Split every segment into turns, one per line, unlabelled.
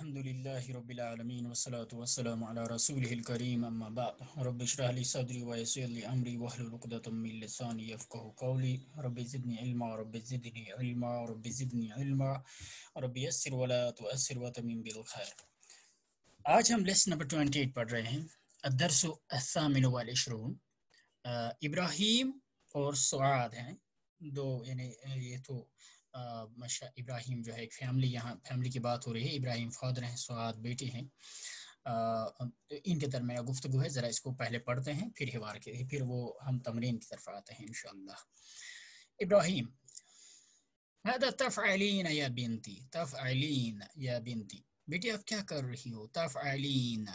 वस्सलातु वस्सलामु अला रसूलिहिल करीम अम्मा बाद रब्बि इश्रह ली सदरी व यस्सिर ली अमरी वहलुल उक़दतम मिन लिसानी यफ़क़हू क़ौली रब्बि ज़िदनी इल्मा रब्बि ज़िदनी इल्मा रब्बि ज़िदनी इल्मा रब्बि यस्सिर व ला तुअस्सिर व तमीम बिल खैर आज हम लेसन नंबर 28 पढ़ रहे हैं। अदरसु अस्सामिन वल इब्राहिम और सुआद हैं। दो, यानी, ये तो माशा इब्राहिम जो है, एक फैमिली यहाँ फैमिली की बात हो रही है। इब्राहिम फादर हैं स्वाद बेटे हैं। तो इनके दरमियान गुफ्तु है, ज़रा इसको पहले पढ़ते हैं, फिर हिवार के, फिर वो हम तमरीन की तरफ़ आते हैं इन इब्राहिम, हदा तफ़लीन या बिनती तफ़लीन या बिनती बेटी, आप क्या कर रही हो? तफ़लीन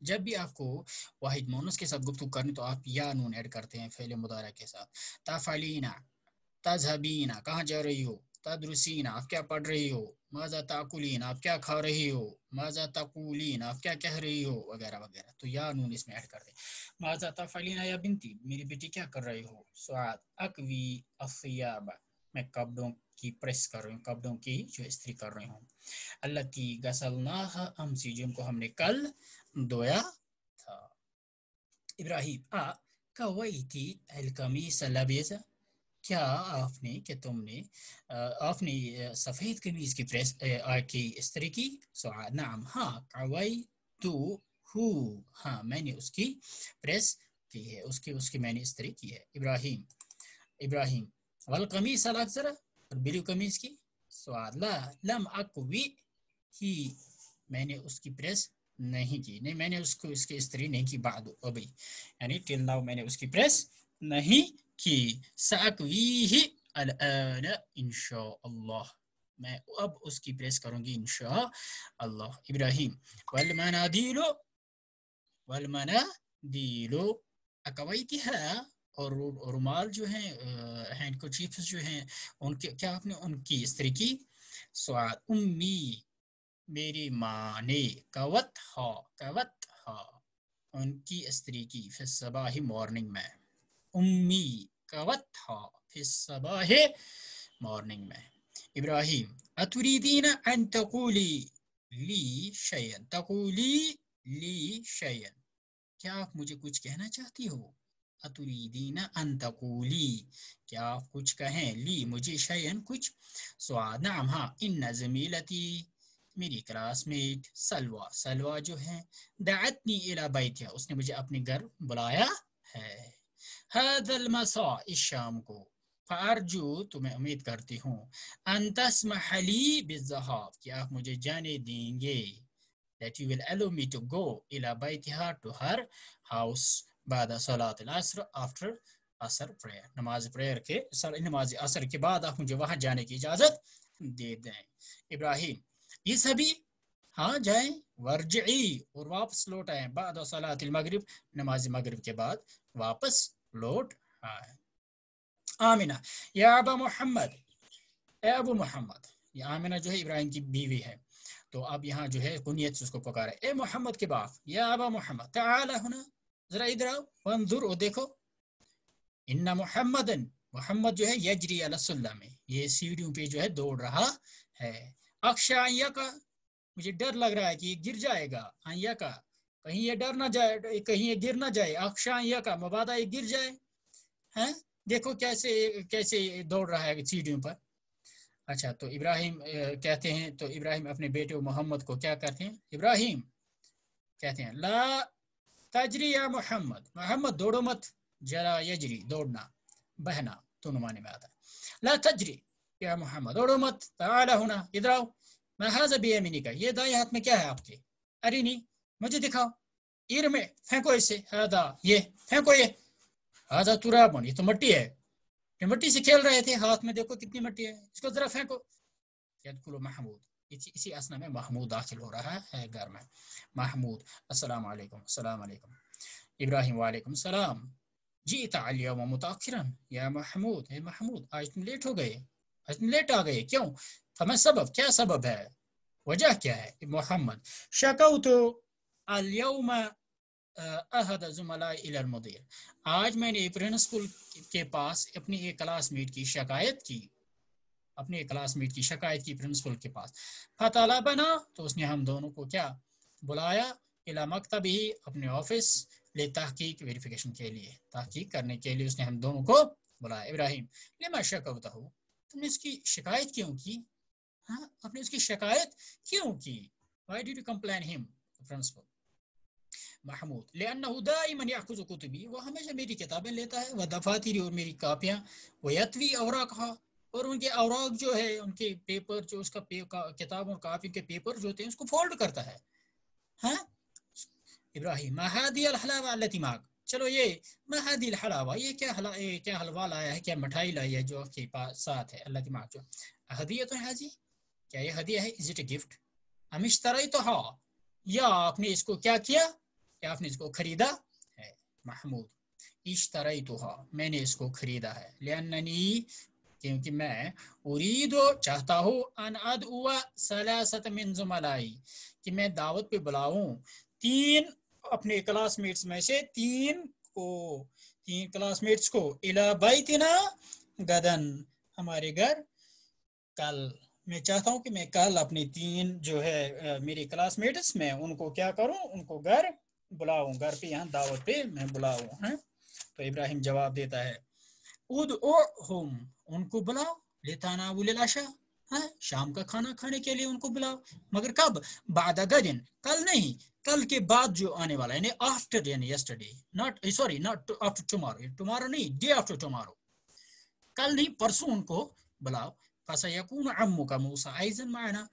जब भी आपको वाहिद मोनस के साथ गुफ्तु करनी तो आप या नून ऐड करते हैं, फेले मुदारा के साथ। तफ़लीना तजहबीना, कहाँ जा रही हो? तदरुसीन, आप क्या पढ़ रही हो? माजा ताकुलीन, आप क्या खा रही हो? माजा तकुलीन, आप क्या कह रही हो? वगैरह वगैरह। तो या नून इसमें ऐड कर दे। माजा तफलीना या बिनती मेरी बेटी क्या कर रही हो? स्वाद, अकवी अफियाब मैं कपड़ों की प्रेस कर रही हूँ कपड़ों की जो इस्त्री कर रही हूँ। अल्लाह की गसलना हमसी, जिनको हमने कल धोया था। इब्राहिम, आ, कवई थी, अलकमीस लबेजा क्या आपने, क्या तुमने आपने सफ़ेद कमीज की प्रेस की इस्त्री की? सो नाम हाँ कवाई तो हु। हाँ मैंने उसकी प्रेस की है, उसकी उसकी मैंने इस्त्री की है। इब्राहिम इब्राहिम, वल कमीज अलग जरा, और बिलू कमीज की। स्वाद ला, लम अकवी ही, मैंने उसकी प्रेस नहीं की। नहीं, मैंने उसको इसकी इस्त्री नहीं की, बाद अभी यानी टिल नाउ मैंने उसकी प्रेस नहीं कि साकवीही अल-आन इंशाअल्लाह मैं अब उसकी प्रेस करूँगी इंशा अल्लाह इब्राहिम वल मनादीलो वल मनादीलो अकवैतिहा और रुमाल जो है हैंड को चीफ्स जो हैं उनके क्या आपने उनकी स्त्री की स्वाद उम्मी मेरी माँ ने कवत हा कवत हा उनकी स्त्री की फिर सबाही मॉर्निंग में उम्मी मॉर्निंग में। इब्राहिम, अतुरीदीन अन ली शयन। तकूली ली शयन। क्या आप मुझे कुछ कहना चाहती हो? अतुरीदीन क्या आप कुछ कहें? ली मुझे शयन कुछ। स्वाद, नाम हाँ। इन जमीलती, मेरी क्लासमेट सलवा। सलवा जो है दातनी इला उसने मुझे अपने घर बुलाया है। हदल मसा इस शाम को। फारजू तो मैं उम्मीद करती हूँ। अंतस्महली बिजहाब कि आप मुझे जाने देंगे। That you will allow me to go ila baytiha to her house बाद सलात असर आफ्टर असर प्रेयर नमाज़ प्रेयर के नमाज़ असर के बाद आप मुझे वहाँ जाने की इजाज़त दे दें इब्राहिम ये सभी हाँ जाए वर्जी और वापस लौट आए बाद सलात मगरिब नमाज़ मगरिब के बाद वापस लौट आए आमिना या अबा मोहम्मद अबू मोहम्मद ये आमिना जो है इब्राहिम की बीवी है। तो अब यहाँ जो है कुनियत से उसको पुकारा। ए मोहम्मद के बाप, या अबा मोहम्मद जरा इधर आओ वंजुर देखो। इन्ना मोहम्मदन मोहम्मद जो है यजरी अलसुल्ला में। ये सीढ़ियों पे जो है दौड़ रहा है। अक्षा का, मुझे डर लग रहा है कि गिर जाएगा। आइया का कहीं ये डर ना जाए कहीं ये गिर ना जाए अक्षा आइया का मबादा ये गिर जाए, हैं? देखो कैसे कैसे दौड़ रहा है सीढ़ियों पर। अच्छा तो इब्राहिम कहते हैं तो इब्राहिम अपने बेटे मोहम्मद को क्या कहते हैं? इब्राहिम, कहते हैं, ला तजरी या मोहम्मद मोहम्मद दौड़ो मत, जरा यजरी, दौड़ना, बहना दोनों माने में आता है। ला तजरी या मोहम्मद, दौड़ो मत, ताला होना, इधर आओ, मैं हाजा भी का, ये दाएँ हाथ में क्या है आपके? अरे नहीं मुझे दिखाओ। ईर में फेंको इसे हादा ये फेंको ये। हाजा तुराबन ये तो मट्टी है। ये मट्टी से खेल रहे थे। हाथ में देखो कितनी मट्टी है। इसको जरा फेंको। यदकुलो महमूद। इसी इसी असना में महमूद दाखिल हो रहा है घर में। महमूद, अस्सलाम वालेकुम इब्राहिम, वालेकुम सलाम। जी तालियम मुताखिरन। या महमूद है महमूद, आज तुम लेट हो गए। आज तुम लेट आ गए। क्यों? हमें सबब, क्या सबब है? वजह क्या है? मोहम्मद शकाउ तो आज मैंने प्रिंसिपल के पास अपनी एक क्लासमेट की शिकायत की अपने क्लासमेट की शिकायत की प्रिंसिपल के पास फताला बना तो उसने हम दोनों को क्या बुलाया इला मकतब ही अपने ऑफ़िस ले तहकीक वेरिफिकेशन के लिए तहकीक करने के लिए उसने हम दोनों को बुलाया इब्राहिम ले मैं शक होता हूँ तुमने इसकी शिकायत क्यों की हाँ आपने उसकी शिकायत क्यों की why did you complain him principal Mahmood लेअन्नहु दाइमन याखुज़ कुतुबी वो हमेशा मेरी किताबें लेता है वह दफातिरी और मेरी कापियाँ वो यतवी कहा और उनके औराक जो है उनके पेपर जो उसका पे, किताब और कापी के पेपर जो होते हैं उसको फोल्ड करता है हाँ इब्राहिम महादी अलहलावा लतिमाग चलो ये महादी हलावा ये क्या हला ये क्या हलवा लाया है क्या मिठाई लाई है जो आपके पास साथ है अल्लाह दिमाग जो हदिया तो हाजी क्या ये हदिया है इज़ इट ए गिफ्ट हमिश तरह तो हाँ या आपने इसको क्या किया क्या आपने इसको खरीदा है। महमूद इस तरह तो हाँ मैंने इसको खरीदा है। लियानी क्योंकि मैं उरीदो, चाहता हूँ अन अद सलासत मिन जुमलाई, कि मैं दावत पे बुलाऊं तीन अपने क्लासमेट्स में से तीन को, तीन क्लासमेट्स को, इला बैतना गदन, हमारे घर कल। मैं चाहता हूँ कि मैं कल अपने तीन जो है मेरे क्लासमेट्स में उनको क्या करूँ? उनको घर बुलाऊं, घर पे यहाँ दावत पे मैं बुलाऊं, है? तो इब्राहिम जवाब देता है उद हम उनको बुलाओ, लेताना बुलाशा है? शाम का खाना खाने के लिए उनको बुलाओ। मगर कब? बाद दिन। कल नहीं, कल के बाद जो आने वाला यानी आफ्टर यानी yesterday not sorry not after tomorrow tomorrow नहीं डे आफ्टर टुमारो कल नहीं, परसों उनको बुलाओ। फसा यकून अम्मू का मूसा, आइजन माना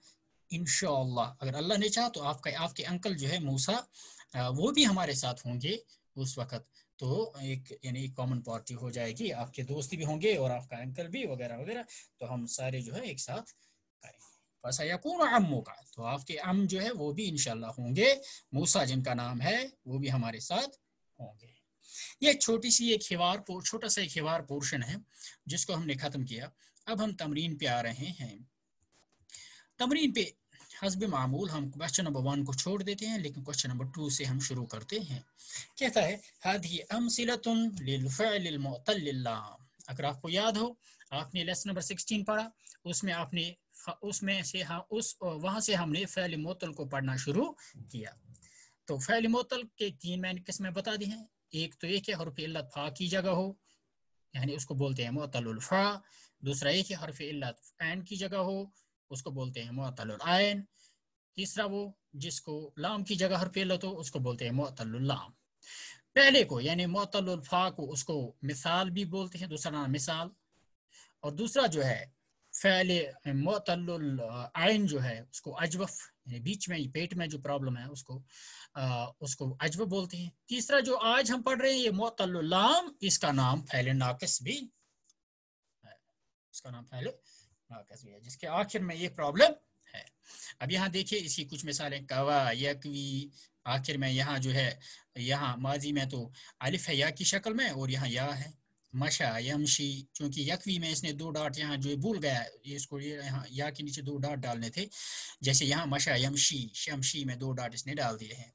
इंशाल्लाह अगर अल्लाह ने चाहा तो आपका, आपके अंकल जो है मूसा वो भी हमारे साथ होंगे उस वक्त। तो एक, यानी कॉमन पार्टी हो जाएगी, आपके दोस्त भी होंगे और आपका अंकल भी वगैरह वगैरह। तो हम सारे जो है एक साथ करेंगे। बस यकून अम्मू का। तो आपके अम जो है वो भी इनशाला होंगे। मूसा जिनका नाम है, वो भी हमारे साथ होंगे। ये छोटी सी एक खिवार छोटा सा एक खिवार पोर्शन है, जिसको हमने ख़त्म किया। अब हम तमरीन पे आ रहे हैं। तमरीन पे हसब मामूल हम क्वेश्चन नंबर वन को छोड़ देते हैं, लेकिन क्वेश्चन नंबर टू से हम शुरू करते हैं। कहता है हादी अगर आपको याद हो, आपने लेसन नंबर सिक्सटीन पढ़ा, उसमें आपने उसमें से हाँ उस, वहाँ से हमने फ़ैल मोतल को पढ़ना शुरू किया। तो फ़ैल मोतल के तीन मैंने किस्में बता दी हैं? एक तो एक है, हरफ इल्लत फा की जगह हो, यानी उसको बोलते हैं मोतल फा। दूसरा एक है, हरफ इल्लत एन की जगह हो उसको बोलते हैं मोतल आयन। तीसरा वो जिसको लाम की जगह हर फेल तो उसको बोलते हैं मोतलाम पहले को यानी मोतलफा को उसको मिसाल भी बोलते हैं दूसरा नाम मिसाल। और दूसरा जो है फैले मोतल आयन जो है उसको अजवफ बीच में पेट में जो प्रॉब्लम है उसको आ, उसको अजवफ बोलते हैं। तीसरा जो आज हम पढ़ रहे हैं ये मोतलाम इसका नाम फैले नाकस भी है। इसका नाम फैले नाकस भी है जिसके आखिर में ये प्रॉब्लम है। अब यहाँ देखिए इसकी कुछ मिसालें। कवा, यकवी, आखिर में यहाँ जो है, यहाँ माजी में तो अलिफ है या की शक्ल में और यहाँ या है। मशा, यमशी, क्योंकि यकवी में इसने दो डाट यहाँ जो भूल गया। ये इसको ये यहाँ या के नीचे दो डाट डालने थे। जैसे यहाँ मशा, यमशी शमशी में दो डाट इसने डाल दिए हैं।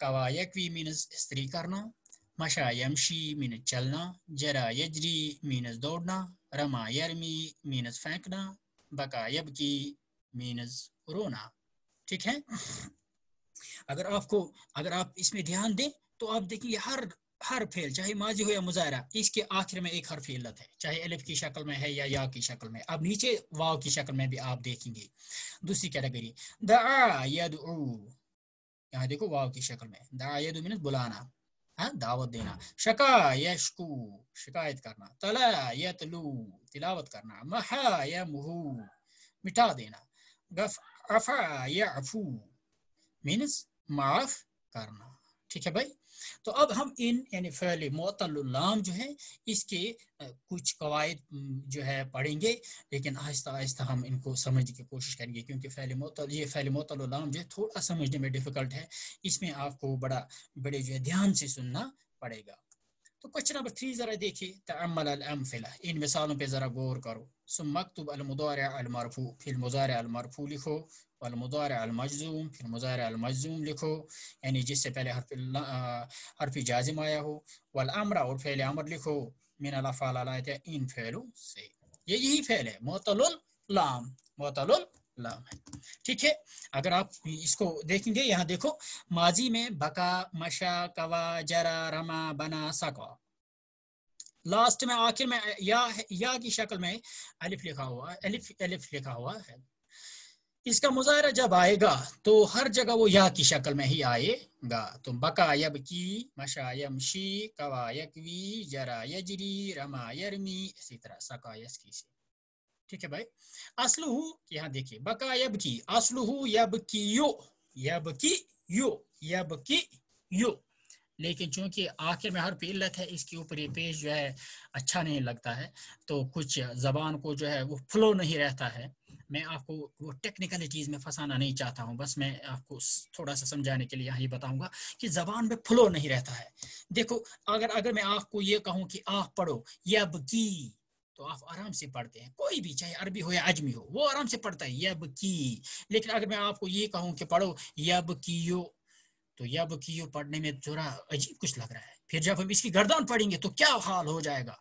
कवा, यकवी मीनस स्त्री करना। मशा, यमशी मीनस चलना। जरा, यजरी मीनस दौड़ना। रमा यरमी मीनस फेंकना बका यबकी मीनस रोना ठीक है अगर आपको अगर आप इसमें ध्यान दें तो आप देखिए हर हर फेल चाहे माजी हो या मुजाहरा इसके आखिर में एक हर फेलत है चाहे एलिफ की शक्ल में है या या की शक्ल में अब नीचे वाव की शक्ल में भी आप देखेंगे दूसरी कैटेगरी दा यहाँ देखो वाव की शक्ल में दा मीन बुलाना दावत देना शका यशकू शिकायत करना तला यतलू तिलावत करना महा या मुहू मिटा देना मीन्स माफ़ करना ठीक है भाई तो अब हम इन, यानी फ़ैल मोतलाम जो है, इसके कुछ कवायद जो है, पढ़ेंगे। लेकिन आहिस्ता आहिस्ता हम इनको समझने की कोशिश करेंगे, क्योंकि फ़ैल मोतल, ये फ़ैल मोतलाम जो है, थोड़ा समझने में डिफ़िकल्ट है। इसमें आपको बड़ा, बड़े जो है, ध्यान से सुनना पड़ेगा। तो क्वेश्चन नंबर थ्री जरा देखिए तमल अलमफिला इन मिसालों पे जरा गौर करो सुम मकतुब अलमुदार अलमरफू फिर मुजार अलमरफू लिखो अलमुदार अलमजूम फिर मुजार अलमजूम लिखो यानी जिससे पहले हरफ हरफ जाजिम आया हो वल अमरा और फ़ैल अमर लिखो मिन अलाफ़ाल इन फ़ैलों से ये यही फ़ैल है मोतल लाम मोतलुल लाम है। ठीक है, अगर आप इसको देखेंगे, यहाँ देखो, माजी में बका, मशा, कवा, जरा, रमा, बना, सका। लास्ट में, आखिर में, या या की शक्ल में अलिफ लिखा हुआ, अलिफ अलिफ लिखा हुआ है। इसका मुजाहरा जब आएगा तो हर जगह वो या की शक्ल में ही आएगा। तो बका, यब की, मशा यमशी कवा यकवी जरा, यजरी, रमा, यरमी, इसी तरह, सका यसकी से। ठीक है भाई? असलहू यहाँ देखिए, बका यब की असलहू यब की यो, यब की यो, यब की यो। लेकिन चूँकि आखिर में हर इल्लत है, इसके ऊपर ये पेज जो है अच्छा नहीं लगता है। तो कुछ जबान को जो है, वो फ्लो नहीं रहता है। मैं आपको वो टेक्निकलिटीज़ में फंसाना नहीं चाहता हूँ। बस मैं आपको थोड़ा सा समझाने के लिए यहाँ बताऊँगा कि जबान में फ्लो नहीं रहता है। देखो, अगर अगर मैं आपको ये कहूँ कि आप पढ़ो, यब की तो आप आराम से पढ़ते हैं। कोई भी, चाहे अरबी हो या अजमी हो, वो आराम से पढ़ता है, यब की। लेकिन अगर मैं आपको ये कहूँ कि पढ़ो, यब कियो तो यब कियो पढ़ने में थोड़ा अजीब कुछ लग रहा है। फिर जब हम इसकी गर्दन पढ़ेंगे तो क्या हाल हो जाएगा?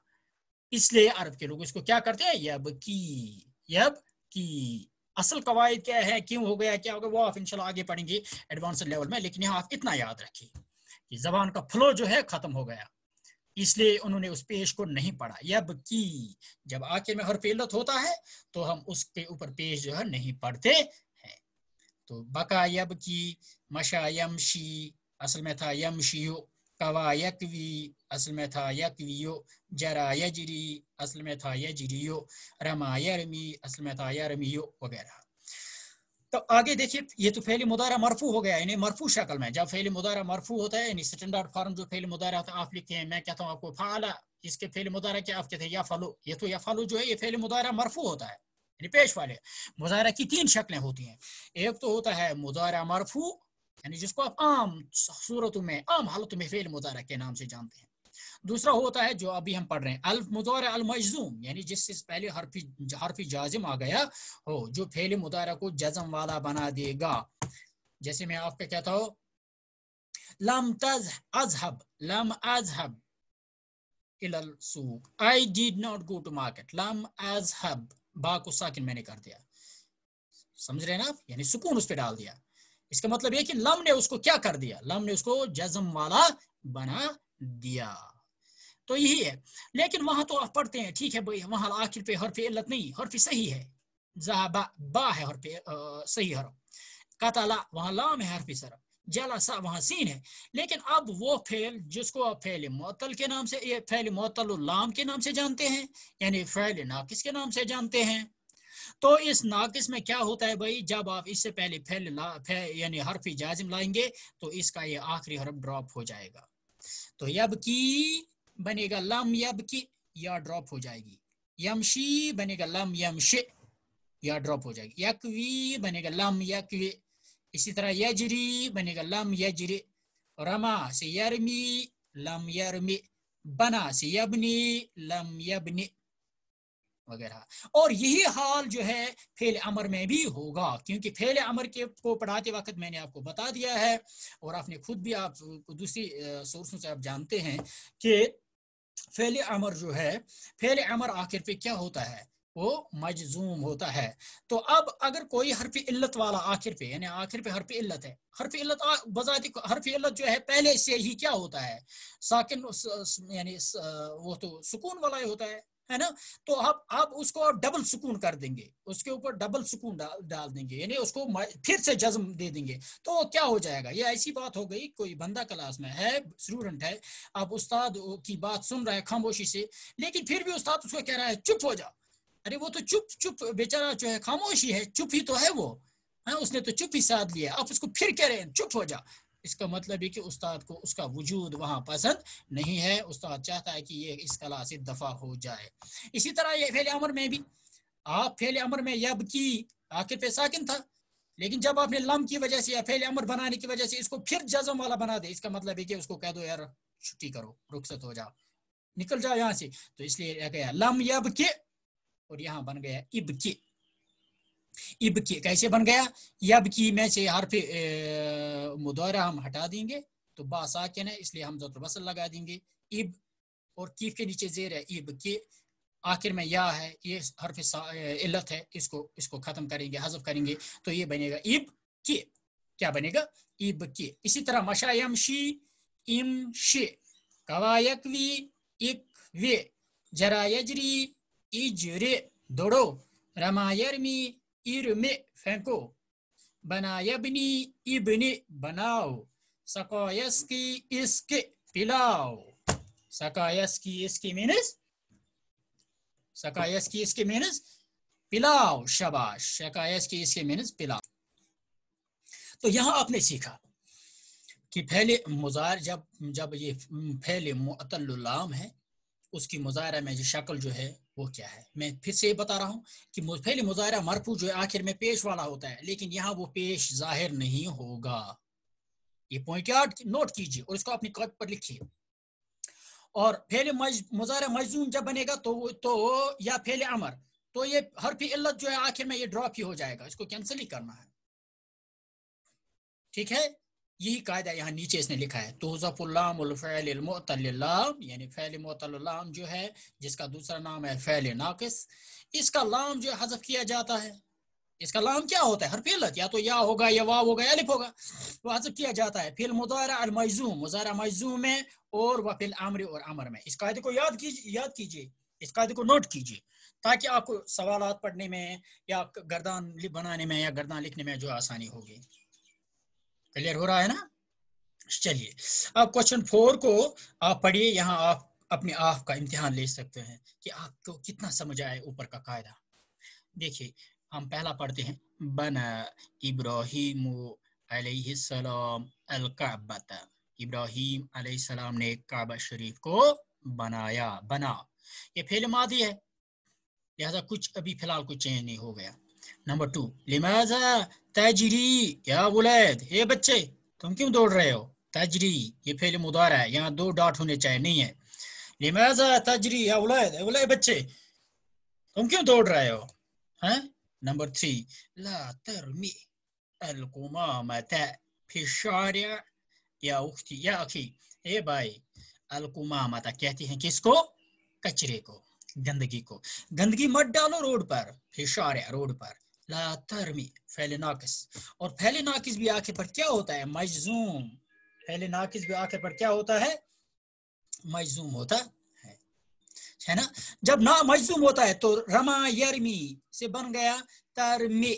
इसलिए अरब के लोग इसको क्या करते हैं? यब की यब की। असल कवायद क्या है? क्यों हो गया? क्या होगा वो आप इंशाल्लाह आगे पढ़ेंगे एडवांस लेवल में, लेकिन यहाँ आप इतना याद रखिए कि जबान का फ्लो जो है खत्म हो गया। इसलिए उन्होंने उस पेश को नहीं पढ़ा। यब की? जब आखिर में हर पेलत होता है तो हम उसके ऊपर पेश जो है नहीं पढ़ते हैं। तो बका यब की, मशा यमशी असल में था यमशियो कवा यकवी असल में था यकवियो जरा यजरी, असल में था यजरियो, रमा यरमी, असल में था यरमियो, वगैरह। तो आगे देखिए, ये तो फेली मुदारा मरफू हो गया, यानी मरफू शक्ल में। जब फेली मुदारा मरफू होता है, यानी स्टैंडर्ड फॉर्म जो फेली मुदारा होता है, आप लिखते हैं, मैं कहता हूँ आपको, फाला, इसके फेली मुदारा क्या, आप कहते हैं या फलो ये तो या फलो जो है, ये फेली मुदारा मरफू होता है, यानी पेश वाले। मुजाहरा की तीन शक्लें होती हैं। एक तो होता है मुदारा मरफू, यानी जिसको आप आम सूरतों में, आम हालतों में फेल मुदारा के नाम से जानते हैं। दूसरा होता है जो अभी हम पढ़ रहे हैं, अल्फ मुदार अलमजूम यानी जिससे पहले हरफी हरफी जाजिम आ गया हो, जो फेल मुदारा को जजम वाला बना देगा। जैसे मैं आपको कहता हूँ, लम तज अजहब, लम अजहब सूक। I did not go to market lump अजहब, बा साकिन मैंने कर दिया। समझ रहे ना आप? यानी सुकून उस पर डाल दिया। इसका मतलब ये कि लम ने उसको क्या कर दिया? लम ने उसको जजम वाला बना दिया। तो यही है। लेकिन वहाँ तो आप पढ़ते हैं ठीक है भाई वहाँ आखिर पे हर पे इल्लत नहीं हर पे सही है। जहा बा, है हर पे सही हर। कतला वहाँ लाम है हर पे सर। जला सा वहाँ सीन है। लेकिन अब वो फेल जिसको आप फेल मोतल के नाम से फेल मोतल लाम के नाम से जानते हैं यानी फेल नाकिस के नाम से जानते हैं। तो इस नाकिस में क्या होता है भाई जब आप इससे पहले फेल यानी हरफी जाजिम लाएँगे तो इसका ये आखिरी हरफ ड्रॉप हो जाएगा। तो यब की बनेगा लम यब की या ड्रॉप हो जाएगी। यमशी बनेगा लम, यमशे, या ड्रॉप हो जाएगी। यकवी बनेगा लम, यकवी। इसी तरह यजरी बनेगा लम, यजरी। रमा से यरमी, लम, यरमी। बना से यबनी, लम, यबनी। वगैरह। और यही हाल जो है फेल अमर में भी होगा, क्योंकि फेल अमर के को पढ़ाते वक्त मैंने आपको बता दिया है, और आपने खुद भी आप दूसरी सोर्सों से आप जानते हैं कि फेल अमर जो है, फेल अमर आखिर पे क्या होता है? वो मजजूम होता है। तो अब अगर कोई हरफी इल्लत वाला आखिर पे, यानी आखिर पे हरफी इल्लत है, हरफी इल्लत बजाती हरफी इल्लत जो है, पहले से ही क्या होता है? साकिन यानी वो तो सुकून वाला ही होता है। है ना? तो आप आप उसको आप डबल सुकून कर देंगे। उसके ऊपर डबल सुकून डाल डाल देंगे। यानी उसको फिर से जज्म दे देंगे। तो क्या हो जाएगा? ये ऐसी बात हो गई कोई बंदा क्लास में है स्टूडेंट है आप उस्ताद की बात सुन रहा है खामोशी से लेकिन फिर भी उस्ताद उसको कह रहा है चुप हो जा। अरे वो तो चुप चुप बेचारा जो है खामोशी है चुप ही तो है वो। है हाँ, उसने तो चुप ही साथ लिया। आप उसको फिर कह रहे हैं चुप हो जा। इसका मतलब है कि उस्ताद को उसका वजूद वहाँ पसंद नहीं है। उस्ताद चाहता है कि ये इस कला से दफ़ा हो जाए। इसी तरह ये फेल अमर में भी। आप फेल अमर में यब की आखिर पे साकिन था। लेकिन जब आपने लम की वजह से या फेल अमर बनाने की वजह से इसको फिर जजम वाला बना दे, इसका मतलब है कि उसको कह दो, यार, छुट्टी करो, रुखसत हो जाओ निकल जाओ यहाँ से। तो इसलिए गया लम यब के और यहाँ बन गया इब के। इब की कैसे बन गया? यब की में से हरफ मुदारा हम हटा देंगे तो बा साकिन है, इसलिए हम जतुल वसल लगा देंगे। इब और कीफ के नीचे जेर है, इब के। आखिर में या है, ये हरफ इल्लत है, इसको इसको खत्म करेंगे, हजफ करेंगे तो ये बनेगा इब के। क्या बनेगा? इब के। इसी तरह मशायमशी इम शे कवायकवी इक वे, जरा यजरी इजरे दौड़ो, रमायरमी इरमे फेंको बनायबनी इबने बनाओ सकायस्की इसके पिलाओ सकायस्की इसकी मीनस सकायस की इसके मीनस पिलाओ शबाश शकायस की इसके मीनस पिलाओ तो यहाँ आपने सीखा कि पहले मुजार जब जब ये पहले मुतलाम है, उसकी मुजाहरा में जो शक्ल जो है वो क्या है? मैं फिर से बता रहा हूँ कि पहले मुजाहरा मरफू जो है आखिर में पेश वाला होता है, लेकिन यहाँ वो पेश ज़ाहिर नहीं होगा। ये पॉइंट याद नोट कीजिए और इसको अपनी कॉपी पर लिखिए। और फेल मुजार मजूम जब बनेगा तो तो या फेल अमर तो ये हरफी इल्लत जो है आखिर में ये ड्रॉप ही हो जाएगा। इसको कैंसिल ही करना है। ठीक है? यही कायदा यहाँ नीचे इसने लिखा है। तोजफ़ुल्लाम यानी फ़ैल मोतलाम जो है, जिसका दूसरा नाम है फ़ैल नाकिस, इसका लाम जो हजफ किया जाता है। इसका लाम क्या होता है? हर फिलत या तो या होगा, या वाह होगा, या लिप होगा, वो हजफ किया जाता है। फिल मुजारा अलमजूम मुजारा मजूम में, और वह फिल आमर और अमर में। इस कायदे को याद कीजिए याद कीजिए। इस कायदे को नोट कीजिए, ताकि आपको सवाल पढ़ने में या गर्दान बनाने में या गर्दान लिखने में जो आसानी होगी। क्लियर हो रहा है ना? चलिए, अब क्वेश्चन फोर को आप पढ़िए, यहाँ आप अपने आप का इम्तिहान ले सकते हैं कि आपको कितना समझ आए ऊपर का कायदा। देखिए, हम पहला पढ़ते हैं, बना इब्राहिम अलैहिस्सलाम अलकाबत इब्राहिम अलैहिस्सलाम ने काबा शरीफ को बनाया, बना। ये फेल मादी है, लिहाजा कुछ अभी फ़िलहाल कुछ चेंज नहीं हो गया। नंबर टू लिमाजा तजरी, या बुलैद हे बच्चे, तुम क्यों दौड़ रहे हो? तजरी, ये फेल मुदार है, यहाँ दो डॉट होने चाहिए, नहीं है। लिमाजा तजरी, या बुलैद बुलैद बच्चे, तुम क्यों दौड़ रहे हो? हैं? नंबर थ्री ला तरमी अलकुमामत फ़ी शारिया या उख्ती या अखी ए भाई अलकुमामत कहते हैं किसको? कचरे को। गंदगी को। गंदगी मत डालो रोड पर फिर शार रोड पर। ला तरमी फैले नाकिस और फैले नाकिस भी आखिर पर क्या होता है? मजजूम। फैले नाकिस भी आखिर पर क्या होता है? मजजूम होता है। ना? जब ना मजलूम होता है तो रमा यरमी से बन गया तरमी।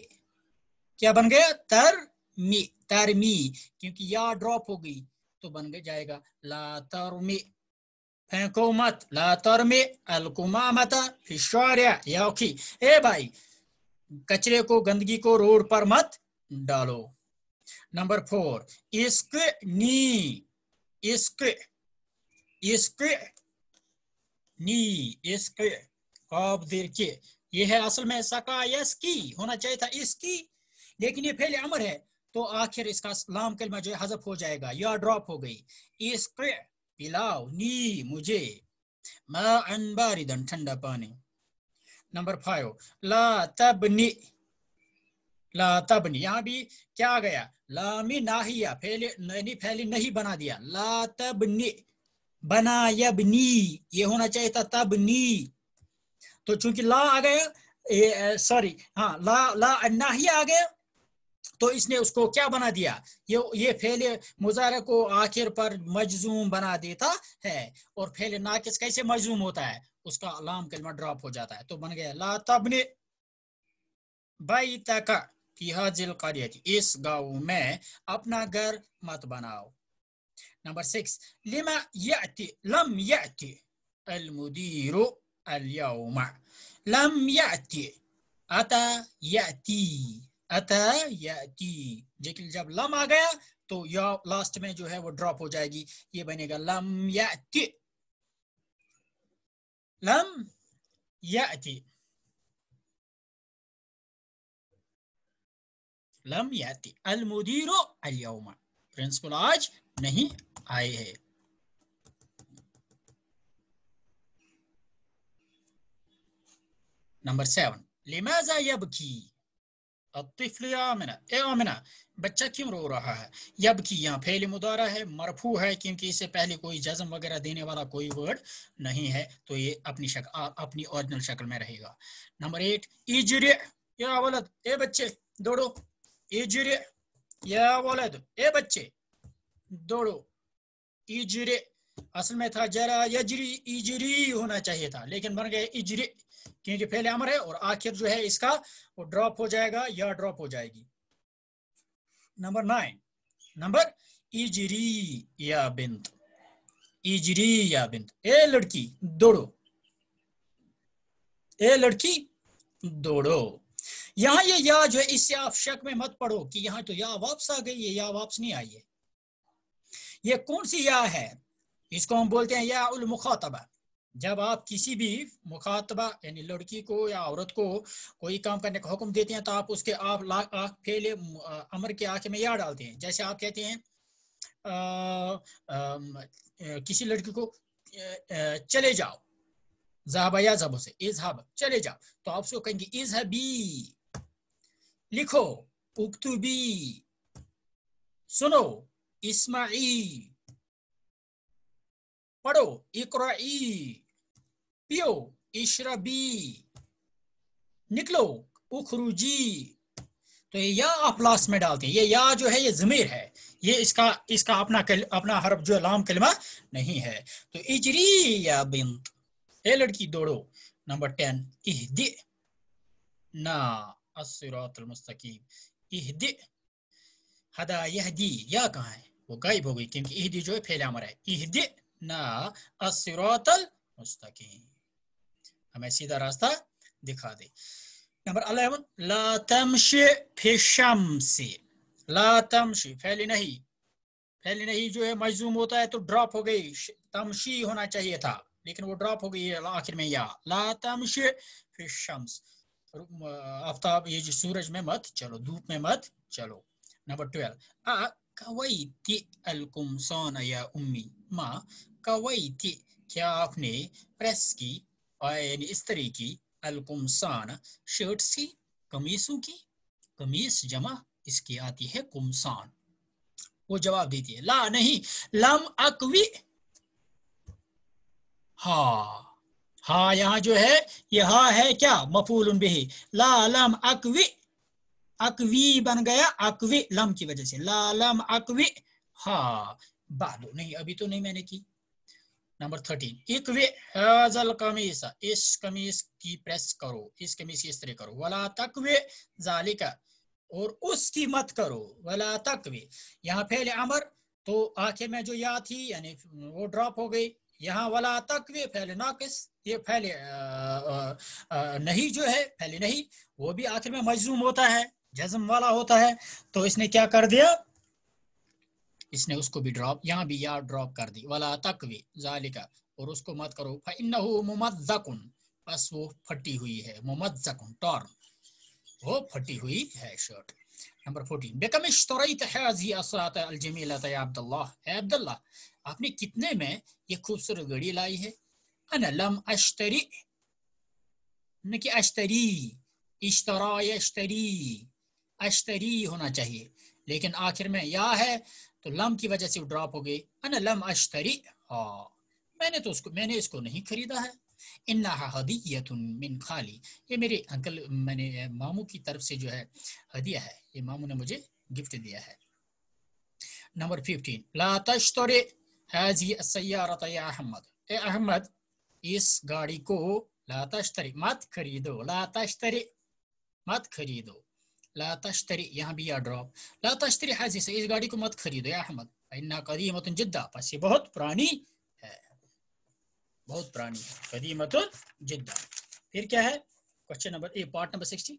क्या बन गया? तरमी। तरमी। क्योंकि या ड्रॉप हो गई तो बन गया जाएगा ला तरमी फेंको मत ला तरमी अलकुमा मता याखी ए भाई कचरे को गंदगी को रोड पर मत डालो नंबर फोर इश्क नी इश्क इश्क नी इश्क काबदिर के ये है असल में सकायस की होना चाहिए था इसकी लेकिन ये पहले अमर है तो आखिर इसका लाम कलमा जो हजफ हो जाएगा या ड्रॉप हो गई इश्क पिलाओ नी मुझे। मारिदन ठंडा पानी। नंबर फाइव, ला तबनी ला तबनी यहाँ भी क्या आ गया? लामी नाहिया, फैले, नहीं, फैली नहीं बना दिया। ला तब तबनी बना यबनी ये होना चाहिए था तब नी। तो चूँकि ला आ गया सॉरी हाँ ला ला ही आ गया तो इसने उसको क्या बना दिया? ये ये फैल मुजारे को आखिर पर मजजूम बना देता है। और फैल नाकिस कैसे मजजूम होता है? उसका अलाम कलमा ड्रॉप हो जाता है। तो बन गया, ला तबने बैतका फिहाजिल कार्यती। इस गाँव में अपना घर मत बनाओ। नंबर सिक्स, लिमा यति, लम यति अल मुदीरु अल यौमा। लम यति, अता यति। अतः यति जेकिल जब लम आ गया तो या लास्ट में जो है वो ड्रॉप हो जाएगी। ये बनेगा लम यति लम यति लम याति अल मुदीरो अलियमा। प्रिंसिपल आज नहीं आए हैं। नंबर सेवन, लिमाजा यबकी? आमिना ए आमिना बच्चा क्यों रो रहा है? यब की यहाँ फेल मुदारा है, मरफू है, क्योंकि इससे पहले कोई जज्म वगैरह देने वाला कोई वर्ड नहीं है तो ये अपनी शक्ल अपनी ओरिजिनल शक्ल में रहेगा। नंबर एट इजरे, या वलद, ए बच्चे, दौड़ो। इजरे, या वलद, ए बच्चे, दौड़ो। इजरे, असल में था, जरा यजरी, इजरी होना चाहिए था, लेकिन बन गए इजरे। क्योंकि पहले अमर है और आखिर जो है इसका, वो ड्रॉप हो जाएगा या ड्रॉप हो जाएगी। नंबर नाइन नंबर इजरी या बिंद इजरी या बिंद ए लड़की, दौड़ो। ए लड़की, दौड़ो। यहाँ ये या जो है, इससे आप शक में मत पढ़ो कि यहाँ तो या वापस आ गई है, या वापस नहीं आई है। ये कौन सी या है? इसको हम बोलते हैं या उल मुखातबा जब आप किसी भी मुखातबा यानी लड़की को या औरत को कोई काम करने का हुक्म देते हैं तो आप उसके आप आख फेले अमर के आखे में या डालते हैं। जैसे आप कहते हैं आ, आ, आ, किसी लड़की को चले जाओ जहाबा या जबो से इजहब चले जाओ तो आप उसको कहेंगे इजहबी लिखो उक्तुबी सुनो इस्माई पढ़ो इकराई। पियो इशरबी। निकलो उखरुजी। तो ये या आप लास्ट में डालते हैं ये या जो है ये जमीर है। ये इसका इसका अपना कल, अपना हरफ जो है लाम कलमा नहीं है। तो इजरी या बिंत। ए लड़की दौड़ो। नंबर टेन इहदि। ना अस्सिरातुल मुस्तकीम। इहदि। हदा यहदी। या कहाँ है? वो गायब हो गई क्योंकि इहदी जो है फैला मरा है। इहदि। ना अस्सिरातल मुस्तकीम। हमें सीधा रास्ता दिखा दे। नंबर अलेवन ला तमशे फिशमसी ला तमशी, फैली नहीं। फैली नहीं जो है मजूम होता है तो ड्रॉप हो गई। तमशी होना चाहिए था, लेकिन वो ड्रॉप हो गई है आखिर में या। ला तमशे फिशम्स। आफ्ताब, ये जो सूरज में मत चलो, धूप में मत चलो। नंबर ट्वेल्व, आ कवैती अलकुमसान या उम्मी। माँ, कवैती, क्या आपने प्रेस की यानी इस तरह की अलकुमसान शर्ट सी कमीसों की कमीज जमा, इसकी आती है कुमसान। वो जवाब देती है, ला नहीं, लम अकवी। हा हा, यहाँ जो है ये हा क्या? मफूल बिही। ला लम अकवी अकवी बन गया, अकवी, लम की वजह से। ला लम अकवी। हा बादो नहीं, अभी तो नहीं मैंने की। नंबर थर्टीन इकवे हाजल कमीस, इस कमीज की प्रेस करो, इस कमीज की इस तरह करो। वला तकवे जालिका, और उसकी मत करो। वला तकवे यहाँ पहले अमर तो आखिर में जो या थी, यानी वो ड्रॉप हो गई। यहाँ वाला तकवे पहले नाकिस, ये फैले नहीं जो है फैले नहीं, वो भी आखिर में मजलूम होता है, जज्म वाला होता है। तो इसने क्या कर दिया? इसने उसको भी ड्रॉप यहाँ भी या ड्रॉप कर दी। वाला तकवी जालिका, और उसको मत करो। मुमद्दकुन बस वो फटी हुई है मुमद्दकुन टॉर्न वो फटी हुई है शर्ट नंबर 14 बेकम इश्तरैत हाज़ी असरात अलजमीलत या अब्दुल्लाह। आपने कितने में ये खूबसूरत घड़ी लाई है? अना लम अश्तरी। अश्तरी, इश्तरा यश्तरी। अश्तरी होना चाहिए। लेकिन आखिर में या है तो लम की वजह से वो ड्रॉप हो गई। अना लम अश्तरी हाँ मैंने तो उसको, मैंने इसको नहीं खरीदा है। इन्ना हदीयतुन मिन खाली। ये मेरे अंकल, मैंने मामू की तरफ़ से जो है, हदिया है। ये मामू ने मुझे गिफ्ट दिया है। नंबर फिफ्टीन ला तश्तरे हाजी सैयारत अहमद। ए, अहमद, इस गाड़ी को ला तश्तरी मत खरीदो। ला तश्तरी मत खरीदो। ला तश्तरी यहाँ भी या ड्रॉप ला तश्तरी हाजी से इस गाड़ी को मत खरीदो या अहमद इन्ना कदीमतुन जिद्दा बस ये बहुत पुरानी है बहुत पुरानी है कदीमतुन जिद्दा फिर क्या है question number A part number sixty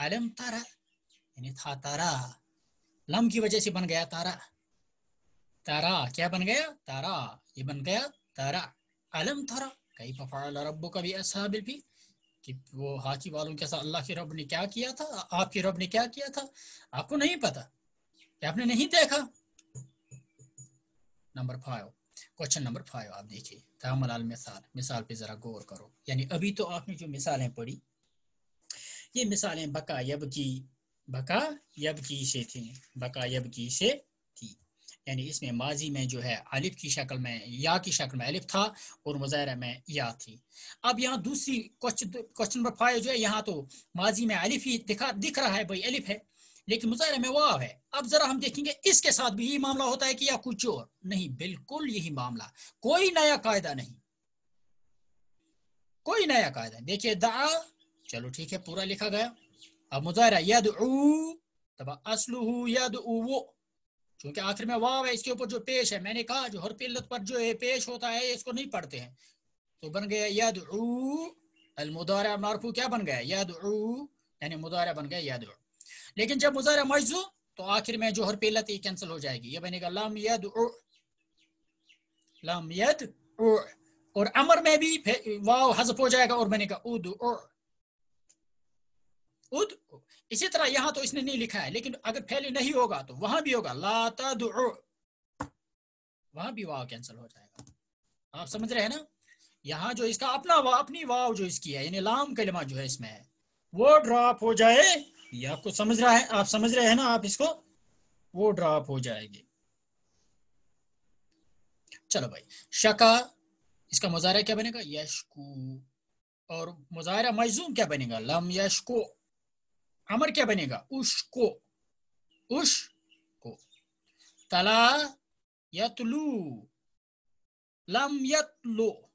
अलम तारा यानी था तारा लम की वजह से बन गया तारा तारा क्या बन गया तारा ये बन गया तारा अलम तारा कई फफाल रब्बु कभी असहाबिल फील कि वो हाकी वालों के साथ अल्लाह के रब ने क्या किया था? आपके रब ने क्या किया था? आपको नहीं पता? क्या आपने नहीं देखा? Number five question number five आप देखिए। तामल मिसाल। मिसाल पे ज़रा गौर करो। यानी अभी तो आपने जो मिसालें पढ़ी, ये मिसालें बका यब की बका यब की से थी। बका यब की से थी। यानी इसमें माजी में जो है अलिफ की शक्ल में, या की शक्ल में अलिफ था और मुजाहरा में या थी। अब यहाँ दूसरी क्वेश्चन नंबर फाइव जो है, यहाँ तो माजी में अलिफ ही दिखा दिख रहा है, भाई अलिफ है, लेकिन मुजाहरा में वाव है। अब जरा हम देखेंगे, इसके साथ भी यही मामला होता है कि या कुछ और। नहीं, बिल्कुल यही मामला। कोई नया कायदा नहीं। कोई नया कायदा देखिए दा चलो ठीक है, पूरा लिखा गया। अब मुजाहरा यद तब असलू यद वो क्योंकि आखिर में वाव है, इसके ऊपर जो पेश है, मैंने कहा जो हर पिल्लत पर जो है पेश होता है इसको नहीं पढ़ते हैं। तो बन गया यद अलमुदारा मारफू क्या बन गया? यद यानी मुदारा बन गया यद लेकिन जब मुजारा मजू तो आखिर में जो हर पिल्लत ये कैंसिल हो जाएगी। ये बनेगा लम यद लम यद और अमर में भी वाव हजफ हो जाएगा और बनेगा उद उद इसी तरह यहाँ तो इसने नहीं लिखा है, लेकिन अगर फैली नहीं होगा तो वहाँ भी होगा। लाता वहाँ भी वाव कैंसिल हो जाएगा। आप समझ रहे हैं ना? यहाँ जो इसका अपना वाव, अपनी वाव जो इसकी है, यानी लाम कलमा जो है इसमें है, वो ड्रॉप हो जाए, ये आपको समझ रहा है? आप समझ रहे हैं ना आप इसको? वो ड्रॉप हो जाएगी। चलो भाई, शका, इसका मुजाहरा क्या बनेगा? यशकू। और मुजाहरा मजूम क्या बनेगा? लम यशको। अमर क्या बनेगा? उसको। उश को तला यतलू। लम यतलो।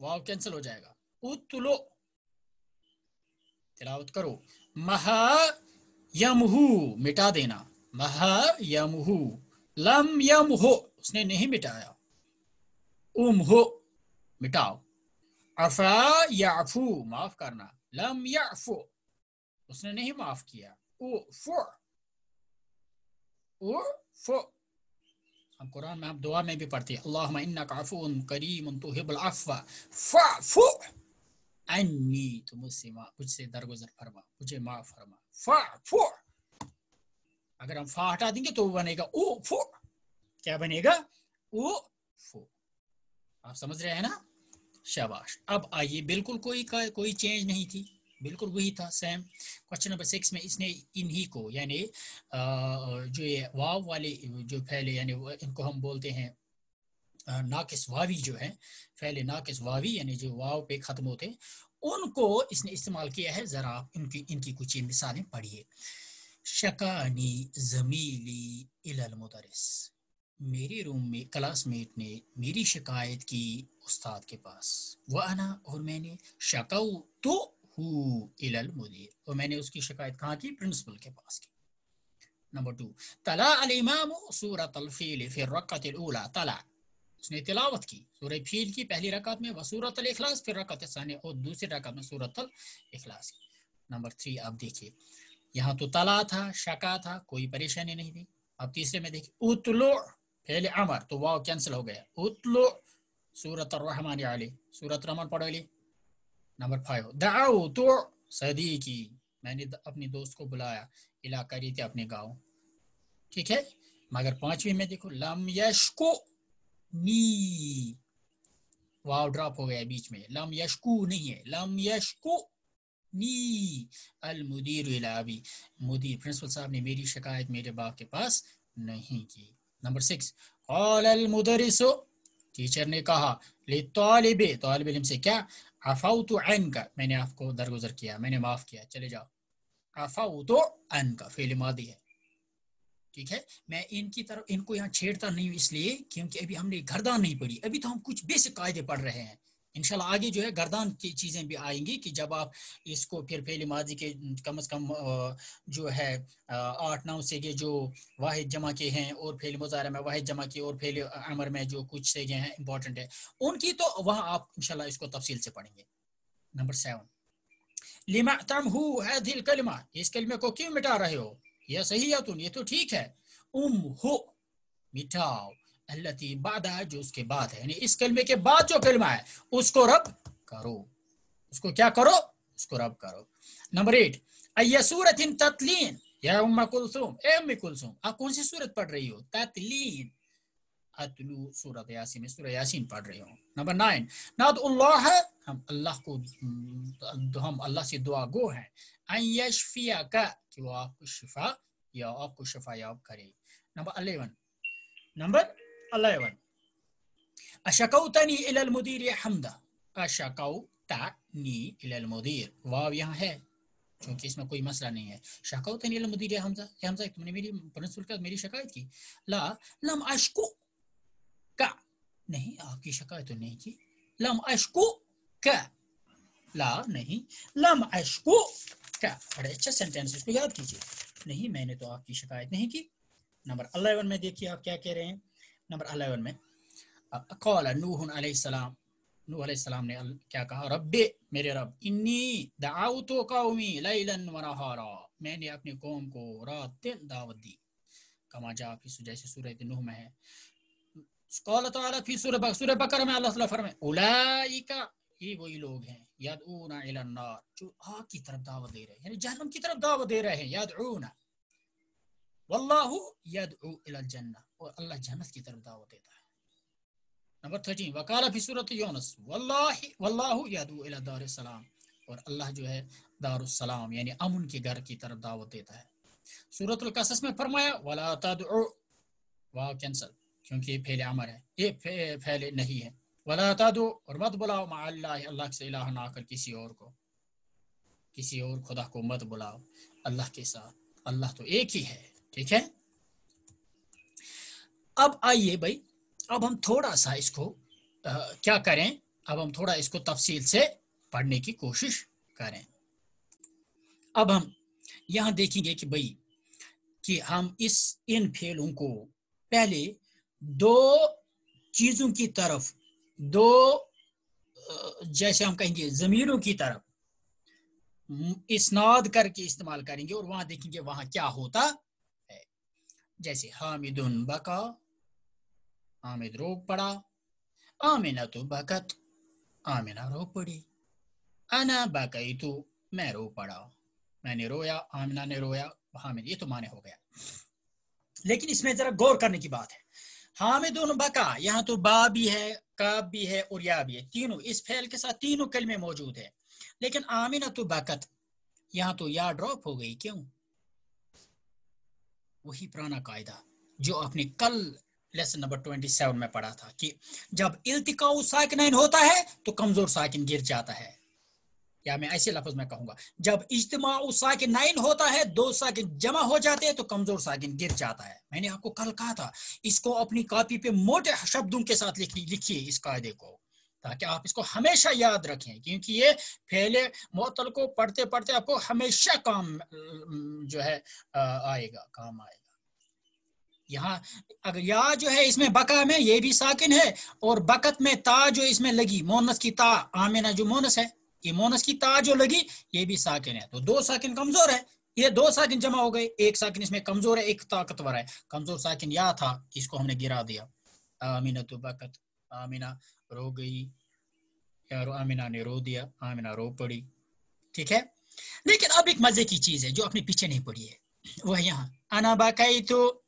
वाव कैंसिल हो जाएगा। उतलो। तिलावत करो। महा यमहू, मिटा देना। महा यमहू। लम यम हो उसने नहीं मिटाया। उम हो मिटाओ। अफा याफू, माफ़ करना। लम याफू। उसने नहीं माफ़ किया। ओ फो ओ फो हम कुरान में, आप दुआ में भी पढ़ते हैं। काफून करीम अन्नी मुझसे दरगुजर फरमा, मुझे माफ़ फरमा। फ़ाफ़ु अगर हम फा हटा देंगे तो वो बनेगा ओ फो क्या बनेगा? ओ फो आप समझ रहे हैं ना? शाबाश। अब आइए, बिल्कुल कोई कोई चेंज नहीं थी। बिल्कुल वही था सेम क्वेश्चन नंबर सिक्स में इसने इन्हीं को, यानी जो ये वाव वाले जो फैले, यानी इनको हम बोलते हैं नाकिस वावी जो है, फैले नाकिस वावी, यानी जो वाव पे ख़त्म होते उनको इसने इस्तेमाल किया है, ज़रा आप इनकी इनकी कुछ मिसालें पढ़िए। शकानी जमीली इलल मुदरिस। मेरे रूम में, क्लासमेट ने मेरी शिकायत की उस्ताद के पास। वह आना और मैंने, शकाऊ तो मुदीर तो मैंने उसकी शिकायत कहाँ की? प्रिंसिपल के पास की। नंबर टू तला अल इमाम सूरत अल फील फिर रकत उला तला। उसने तिलावत की, सूरह फील की पहली रकत में वसूरत अल इखलास, फिर रकत सानी, और दूसरी रकत में सूरत अल इखलास। नंबर थ्री आप देखिए, यहाँ तो तला था, शका था, कोई परेशानी नहीं थी। अब तीसरे में देखिए, उतलो, पहले अमर तो वाह कैंसिल हो गया। उतलो सूरत रहमान सूरत रहमान पढ़ो ली नंबर फाइव, दाऊ तो सदी की। मैंने अपनी दोस्त को बुलाया, इलाका थी अपने गाँव। ठीक है? मगर पांचवी में देखो, लम यशको नी। वाव ड्रॉप हो गया बीच में। लम यशकू नहीं है, लम यशको नी। अल मुदीर इलावी। मुदीर प्रिंसिपल साहब ने मेरी शिकायत मेरे बाप के पास नहीं की। नंबर सिक्स अल मुदरिसो। टीचर ने कहा, ले तालिबे। तालिब से क्या? अफाउतु एन का मैंने आपको दरगुजर किया, मैंने माफ़ किया, चले जाओ। अफाउतु एन का फेल मादी है। ठीक है? मैं इनकी तरफ़, इनको यहाँ छेड़ता नहीं हूँ इसलिए, क्योंकि अभी हमने घरदान नहीं पढ़ी। अभी तो हम कुछ बेसिक कायदे पढ़ रहे हैं। इनशाला आगे जो है गर्दान की चीज़ें भी आएँगी कि जब आप इसको फिर फेल माजी के कम अज़ कम जो है आठ नौ से जो वाहिद जमा के हैं और फेल मुजाहरा में वाहिद जमा के और फेल अमर में जो कुछ से गए हैं इंपॉर्टेंट है, उनकी तो वहाँ आप इनशाला इसको तफसील से पढ़ेंगे। नंबर सेवन लिमा तम हु है दिल कलमा, इस कलमे को क्यों मिटा रहे हो? यह सही है तुम ये तो ठीक है। उम हो, मिटाओ। अल्लती, बादा जो उसके बाद है। इस कलमे के बाद जो कलमा है, उसको रब करो। उसको क्या करो? उसको रब करो। नंबर एट अय्या सूरत इन ततलीन, या उम्मा कुलसुम, ए उम्मी कुलसुम, आप कौन सी सूरत पढ़ रही हो? ततलीन। अतलू सूरत यासीन में सूरह यासीन पढ़ रहे हो। नंबर नाइन नादुल्लाह, हम अल्लाह को, हम अल्लाह से दुआ गो हैं। अयशफिया का कि वो आपको शिफा, या आपको शिफा याब करे। नंबर अलेवन नंबर अलेवन अशकौतनी इलल मुदीर हमदा अशकौतनी इलल मुदीर वाव यहाँ है क्योंकि इसमें कोई मसला नहीं है शकाउतनी इलल मुदीर हमजा हमजा तुमने मेरी प्रिंसिपल का मेरी शिकायत की ला लम अशकु का नहीं आपकी शिकायत तो नहीं की लम अशकु का ला नहीं लम अशकु का बड़े अच्छा सेंटेंस इसको याद कीजिए नहीं मैंने तो आपकी शिकायत नहीं की नंबर अलेवन में देखिए आप क्या कह रहे हैं नंबर अलेवन में कौल अलैहिस्सलाम नूह अलैहिस्सलाम ने क्या कहा? रब्बे, मेरे रब, इन्नी कौमी लैलन व नहारा, मैंने अपनी कौम को रात दिन दावत दी। कमा जा फिर जैसे सूरह नूह में है। ताला फिर सूरह सूरह में अल्लाह फरमाए, उलाइका, ये वही लोग हैं नार, जो आग की तरफ़ दावत दे रहे हैं, यानी जहन्नम की तरफ़ दावत दे रहे हैं वल्लाहु जन्नह और अल्लाह जन्नत की तरफ़ दावत देता है नंबर थर्टीन वकाला फ़ी सूरत यूनुस वल्लाहि दारुस्सलाम और अल्लाह जो है दारुस्सलाम यानी अमन के घर की तरफ़ दावत देता है सूरतुल कसस में फरमाया वला वाह कैंसल क्योंकि ये फेले अमर है ये फैले नहीं है वला तदउ और मत बुलाओ अल्लाह अल्लाह से इलाह ना कर किसी और को किसी और खुदा को मत बुलाओ अल्लाह के साथ अल्लाह तो एक ही है ठीक है? अब आइए भाई अब हम थोड़ा सा इसको आ, क्या करें? अब हम थोड़ा इसको तफसील से पढ़ने की कोशिश करें। अब हम यहाँ देखेंगे कि भाई कि हम इस इन फेलों को पहले दो चीज़ों की तरफ़ दो जैसे हम कहेंगे जमीरों की तरफ़ इसनाद करके इस्तेमाल करेंगे और वहाँ देखेंगे वहाँ क्या होता जैसे हामिदुन बका, हामिद रो पड़ा, आमिना तो बकत, आमिना रो पड़ी। अना बकई तो मैं रो पड़ा। मैंने रोया, आमिना ने रोया, हामिद, ये तो माने हो गया। लेकिन इसमें जरा गौर करने की बात है। हामिद बका, यहाँ तो बा भी है, काब भी है और या भी है। तीनों, इस फैल के साथ तीनों कलमे मौजूद है। लेकिन आमिना तो बकत, यहाँ तो या ड्रॉप हो गई, क्यों? वही पुराना कायदा जो आपने कल लेसन नंबर ट्वेंटी सेवन में पढ़ा था कि जब इल्तिकाउ साकिन होता है तो कमज़ोर साकिन गिर जाता है। या मैं ऐसे लफ्ज में कहूँगा, जब इज्तमा साकिन होता है, दो साकिन जमा हो जाते हैं तो कमज़ोर साकिन गिर जाता है। मैंने आपको कल कहा था, इसको अपनी कॉपी पे मोटे शब्दों के साथ लिखिए इस कायदे को। ताकि आप इसको हमेशा याद रखें, क्योंकि ये फैले मोतल को पढ़ते पढ़ते आपको हमेशा काम जो है आएगा, काम आएगा। यहाँ, अगर या जो है इसमें बका में, ये भी साकिन है, और बकत में ता जो इसमें लगी, मोनस की ता, आमिना जो मोनस है, ये मोनस की ता जो लगी, ये भी साकिन है। तो दो साकिन कमज़ोर है, ये दो साकिन जमा हो गए, एक साकिन इसमें कमज़ोर है, एक ताकतवर है। कमज़ोर साकिन या था, इसको हमने गिरा दिया। आमिना तो बकत, आमिना रो गई या आमिना ने रो दिया, आमिना रो पड़ी। ठीक है? लेकिन अब एक मज़े की चीज़ है, जो अपने पीछे नहीं पड़ी है। वह यहाँ अना बाकाई तो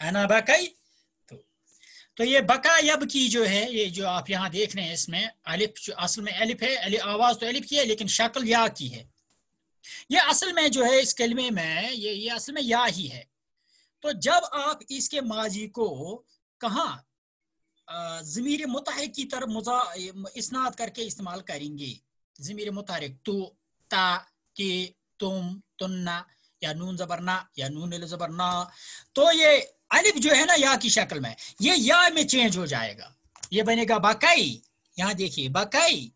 अना बकई तो। तो ये बका यब की जो है, ये जो आप यहाँ देख रहे हैं इसमें, अलिफ जो असल में अलिफ है अलिफ आवाज़ तो अलिफ की है, लेकिन शक्ल या की है। ये असल में जो है, इस कलमे में, ये ये असल में या ही है। तो जब आप इसके माजी को कहा ज़मीर मुतहरिक की तरफ़ मुजा, इसनाद करके इस्तेमाल करेंगे। ज़मीर मुतहरिक तो ता, के, तुम, तुन्ना, या नून जबरना, या नून जबरना। तो ये अलिफ जो है ना, या की शक्ल में, ये या में चेंज हो जाएगा। ये बनेगा बकई। यहाँ देखिए, बकई।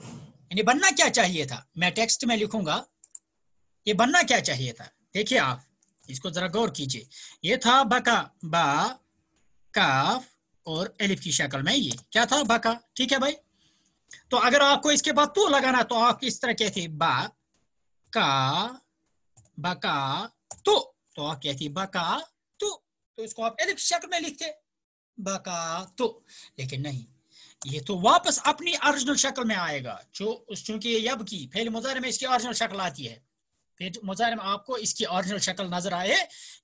यानी बनना क्या चाहिए था? मैं टेक्स्ट में लिखूँगा। ये बनना क्या चाहिए था? देखिए आप, इसको जरा गौर कीजिए। ये था बका, बा, काफ और एलिफ की शक्ल में ये। क्या था बका? ठीक है भाई? तो अगर आपको इसके बाद तो लगाना तो आप इस तरह कहते बा, का, बका तो। तो आप कहती बका तो। इसको आप एलिफ शक्ल में लिखते बका तो। लेकिन नहीं, ये तो वापस अपनी ओरिजिनल शक्ल में आएगा, जो चूँकि यब की फेल मुजारे में इसकी ओरिजिनल शक्ल आती है। फिर मुजाहरे में आपको इसकी ऑरिजिनल शक्ल नज़र आए।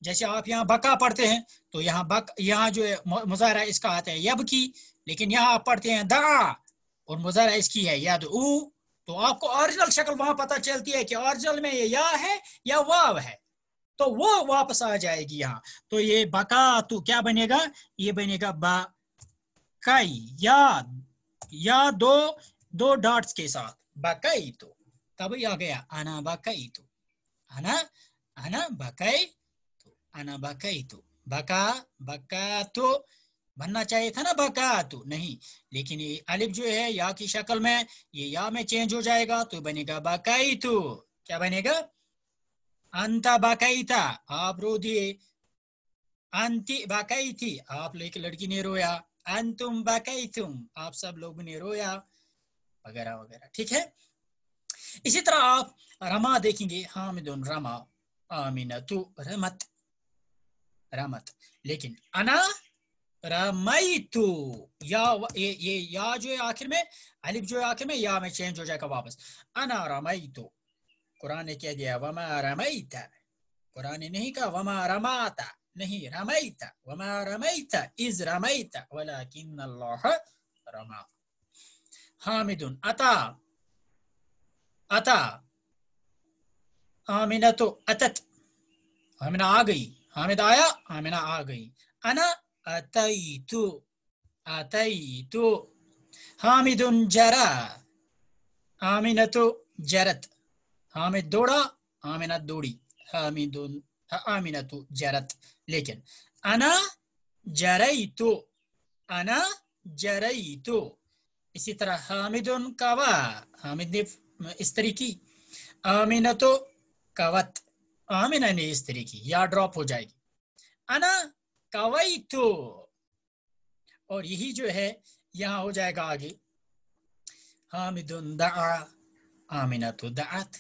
जैसे आप यहाँ बका पढ़ते हैं तो यहाँ बक, यहाँ जो मुजाहरा इसका आता है यब की, लेकिन यहाँ आप पढ़ते हैं दा, और मुजाहरा इसकी है याद ऊ। तो आपको ओरिजिनल शक्ल वहाँ पता चलती है कि ओरिजिनल में ये या है, या वाव है। तो वो वापस आ जाएगी यहाँ। तो ये बका तो क्या बनेगा? ये बनेगा बा, कई या या दो दो डॉट्स के साथ। बकई तो तब आ गया अना बकई तो। अना अना बकई तो अना बकई तो बका बका तो बनना चाहिए था ना बका तो नहीं लेकिन ये अलिफ जो है या की शक्ल में ये या में चेंज हो जाएगा तो बनेगा बकई तो क्या बनेगा अंता बकई था आप रो दिए अंति बकई थी आप लेके लड़की ने रोया अंतुम बकई तुम आप सब लोग ने रोया वगैरह वगैरह ठीक है इसी तरह आप रमा देखेंगे। हामिदुन रमा, आमिनतु रमत रमत। लेकिन अना रमैतु, या ये ये या जो है आखिर में, अलिफ जो है आखिर में, या में चेंज हो जाएगा वापस। अना रमैतु, कुरान ने कह दिया, वमा रमैता। कुरान ने नहीं कहा, वमा रमाता। नहीं, रमैता। वमा रमैता, इज़ रमैता। वलाकिन अल्लाह रमा। हामिदुन, अता अता आमिना तो अतत। आमिना आ गई हामिद आया आमिना आ गई अना अतईतु अतईतु हामिदुन जरा। आमिनतु जरत। हामिद दौड़ा आमिना दौड़ी। हामिदुन आमिनतु जरत। लेकिन अना जरईतु अना जरईतु इसी तरह हामिदुन कवा? हामिद ने स्त्री की। आमिना तो कवत, आमिना ने स्त्री की, या ड्रॉप हो जाएगी। अना कवई तो और यही जो है, यहाँ हो जाएगा आगे। हामिदुन दआ तो दात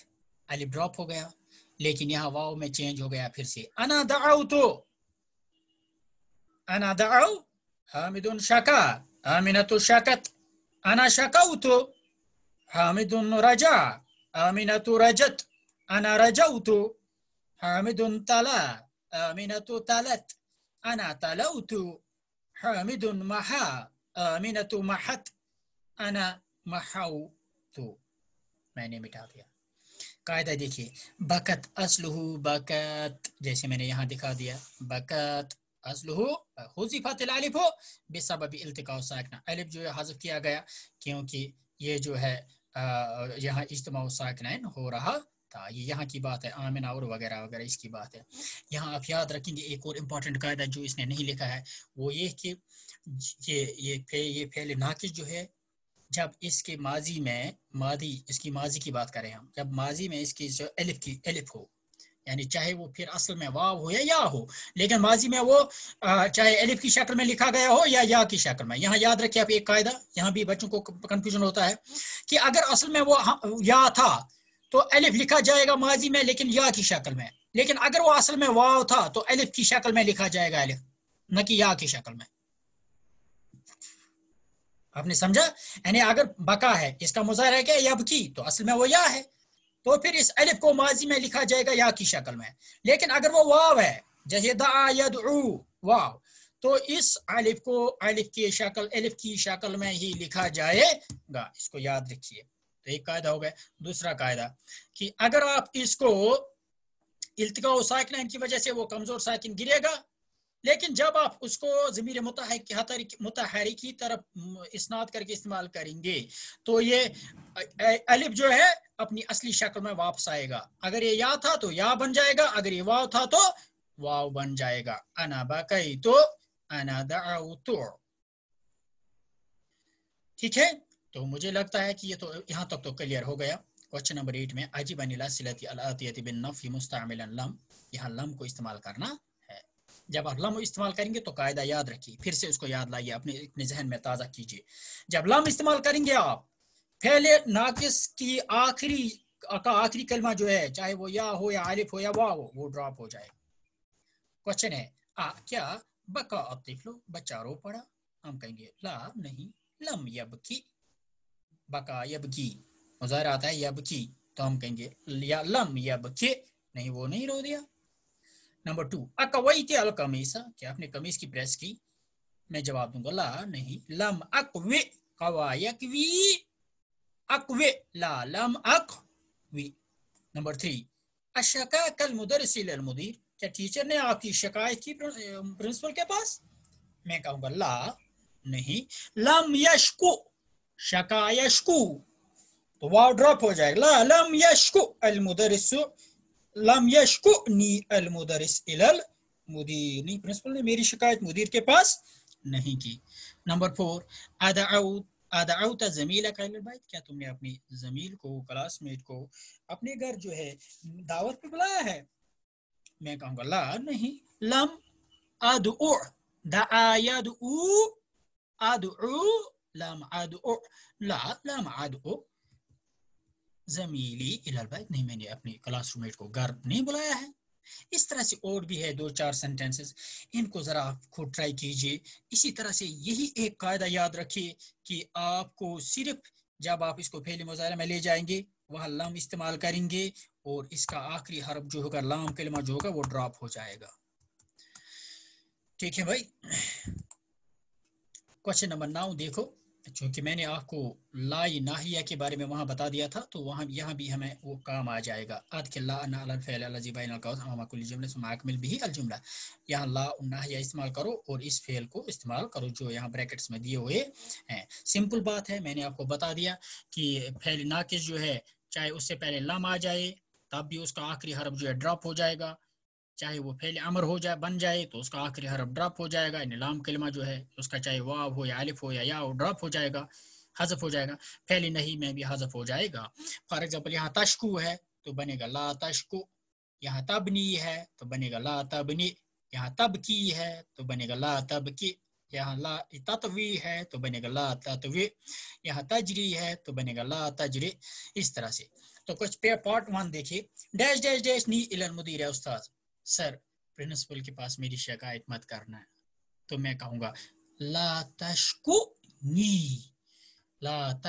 अली ड्रॉप हो गया। लेकिन यहाँ वाव में चेंज हो गया फिर से। अना दाऊ तो अना दाऊ हामिदुन शका, आमिना तो शकत, अना शकाऊ तो। हामिदुन रजा आमिनतु रजत अना रजौतु हामिदुन तला आमिनतु तलत अना तलौतु हामिदुन महा आमिनतु महत अना महाउतु मैंने मिटा दिया कायदा देखिए बकत असलहू बकत जैसे मैंने यहाँ दिखा दिया बकत असलहू हुजिफत अलिफ हो बेसबब इल्तिका साकना अलिफ जो है हज़फ किया गया क्योंकि ये जो है यहाँ इज्तम साकनैन हो रहा था। ये यहाँ की बात है, आमिन और वगैरह वगैरह, इसकी बात है। यहाँ आप याद रखेंगे, एक और इंपॉर्टेंट कायदा जो इसने नहीं लिखा है, वो ये कि ये ये फे, ये फेल नाकिस जो है, जब इसके माजी में, मादी, इसकी माजी की बात करें हम, जब माजी में इसकी जो एलिफ की, एलिफ हो यानी चाहे वो फिर असल में वाव हो या या हो, लेकिन माजी में वो चाहे एलिफ की शक्ल में लिखा गया हो या या की शक्ल में। यहाँ याद रखिए आप एक कायदा, यहाँ भी बच्चों को कंफ्यूजन होता है कि अगर असल में वो या था तो एलिफ लिखा जाएगा माजी में, लेकिन या की शक्ल में। लेकिन अगर वो असल में वाव था तो एलिफ की शक्ल में लिखा जाएगा एलिफ, न कि या की शक्ल में। आपने समझा? यानी अगर बका है, इसका मुजाहरा क्या यब की तो असल में वो या है। तो फिर इस अलिफ को माजी में लिखा जाएगा या की शक्ल में। लेकिन अगर वो वाव है, जैसे दू वाव तो इस अलिफ को अलिफ की शक्ल, अलिफ की शक्ल में ही लिखा जाएगा। इसको याद रखिए। तो एक कायदा हो गया। दूसरा कायदा कि अगर आप इसको इल्तिका साकिन की वजह से वो कमज़ोर साकिन गिरेगा लेकिन जब आप उसको ज़मीर मुतहरी की तरफ़ इसनाद करके इस्तेमाल करेंगे तो ये अलिफ जो है, अपनी असली शक्ल में वापस आएगा। अगर ये या था तो या बन जाएगा। अगर ये वाव था तो वाव बन जाएगा। अना बकई तो अना तो ठीक है? तो मुझे लगता है कि ये तो यहाँ तक तो क्लियर हो गया। क्वेश्चन नंबर एट में, अजीब अनिलाती बिन नफी मुस्तमिल लम। यहाँ लम को इस्तेमाल करना जब आप लम इस्तेमाल करेंगे तो कायदा याद रखिए, फिर से उसको याद लाइए, अपने अपने जहन में ताज़ा कीजिए। जब लम इस्तेमाल करेंगे आप, पहले नाकिस की आखिरी, का आखिरी कलमा जो है, चाहे वो या हो या आलिफ हो या वाह हो, वो ड्रॉप हो जाए। क्वेश्चन है आ क्या बका अब देख लो, बच्चा रो पड़ा, हम कहेंगे, ला नहीं लम यब की, बका यब की मुजाहरा आता है यब की तो हम कहेंगे, या लम बके नहीं वो नहीं रो दिया। नंबर टू अकवई अल कमीसा क्या आपने कमीज की प्रेस की मैं जवाब दूँगा ला नहीं लम अकवे कवायकवी अकवे ला लम अकवी नंबर थ्री अशका कल मुदरसिल मुदीर क्या टीचर ने आपकी शिकायत की प्रिंसिपल के पास मैं कहूँगा ला नहीं लम यशकु शका यशकु तो वाव ड्रॉप हो जाएगा ला लम यशकु अल मुदरस लम यशकु नी अल मुदरस इलल मुदीर नहीं प्रिंसिपल ने मेरी शिकायत मुदीर के पास नहीं की। नंबर फोर अदाउत जमील बैत क्या तुमने अपनी जमील को क्लासमेट को अपने घर जो है, दावत पे बुलाया है? मैं कहूँगा, ला नहीं। लम अदउ लम अदउ ला लम अदउ जमीली इलल बैत नहीं, मैंने अपनी क्लासमेट को घर नहीं बुलाया है। इस तरह से और भी है दो चार सेंटेंसेस इनको ज़रा आप खुद ट्राई कीजिए। इसी तरह से यही एक कायदा याद रखिए कि आपको सिर्फ़ जब आप इसको फेल मुजाहरा में ले जाएँगे, वह लम इस्तेमाल करेंगे और इसका आखिरी हरफ जो होगा, लाम कलमा जो होगा, वो ड्रॉप हो जाएगा। ठीक है भाई? क्वेश्चन नंबर नौ देखो। चूँकि मैंने आपको लाई नाहिया के बारे में वहाँ बता दिया था तो वहाँ यहाँ भी हमें वो काम आ जाएगा। जुमला यहाँ ला नाहिया इस्तेमाल करो और इस फेल को इस्तेमाल करो जो यहाँ ब्रैकेट्स में दिए हुए हैं। सिंपल बात है, मैंने आपको बता दिया कि फेल नाकिस जो है, चाहे उससे पहले लम आ जाए, तब भी उसका आखिरी हरफ जो है ड्रॉप हो जाएगा। चाहे वो फेल अमर हो जाए, बन जाए तो उसका आखिरी हरफ ड्रॉप हो जाएगा नीलाम कलमा जो है उसका चाहे वाव हो या अलिफ हो या या ड्रॉप हो जाएगा हजफ हो जाएगा। फैली नहीं, में भी हजफ हो जाएगा। फॉर एग्ज़ाम्पल यहाँ तशकु है तो बनेगा ला तशकु यहाँ तबनी है तो बनेगा ला तबनी यहाँ तब की है तो बनेगा ला तब की यहाँ ला तत्वी है तो बनेगा ला तत्वी यहाँ तजरी है तो बनेगा ला तजरी इस तरह से। तो कुछ पे पार्ट वन देखिए। डैश डैश डैश नी इलन मुदीर है, उस्ताद। सर, प्रिंसिपल के पास मेरी शिकायत मत करना है। तो मैं कहूँगा ला नी ला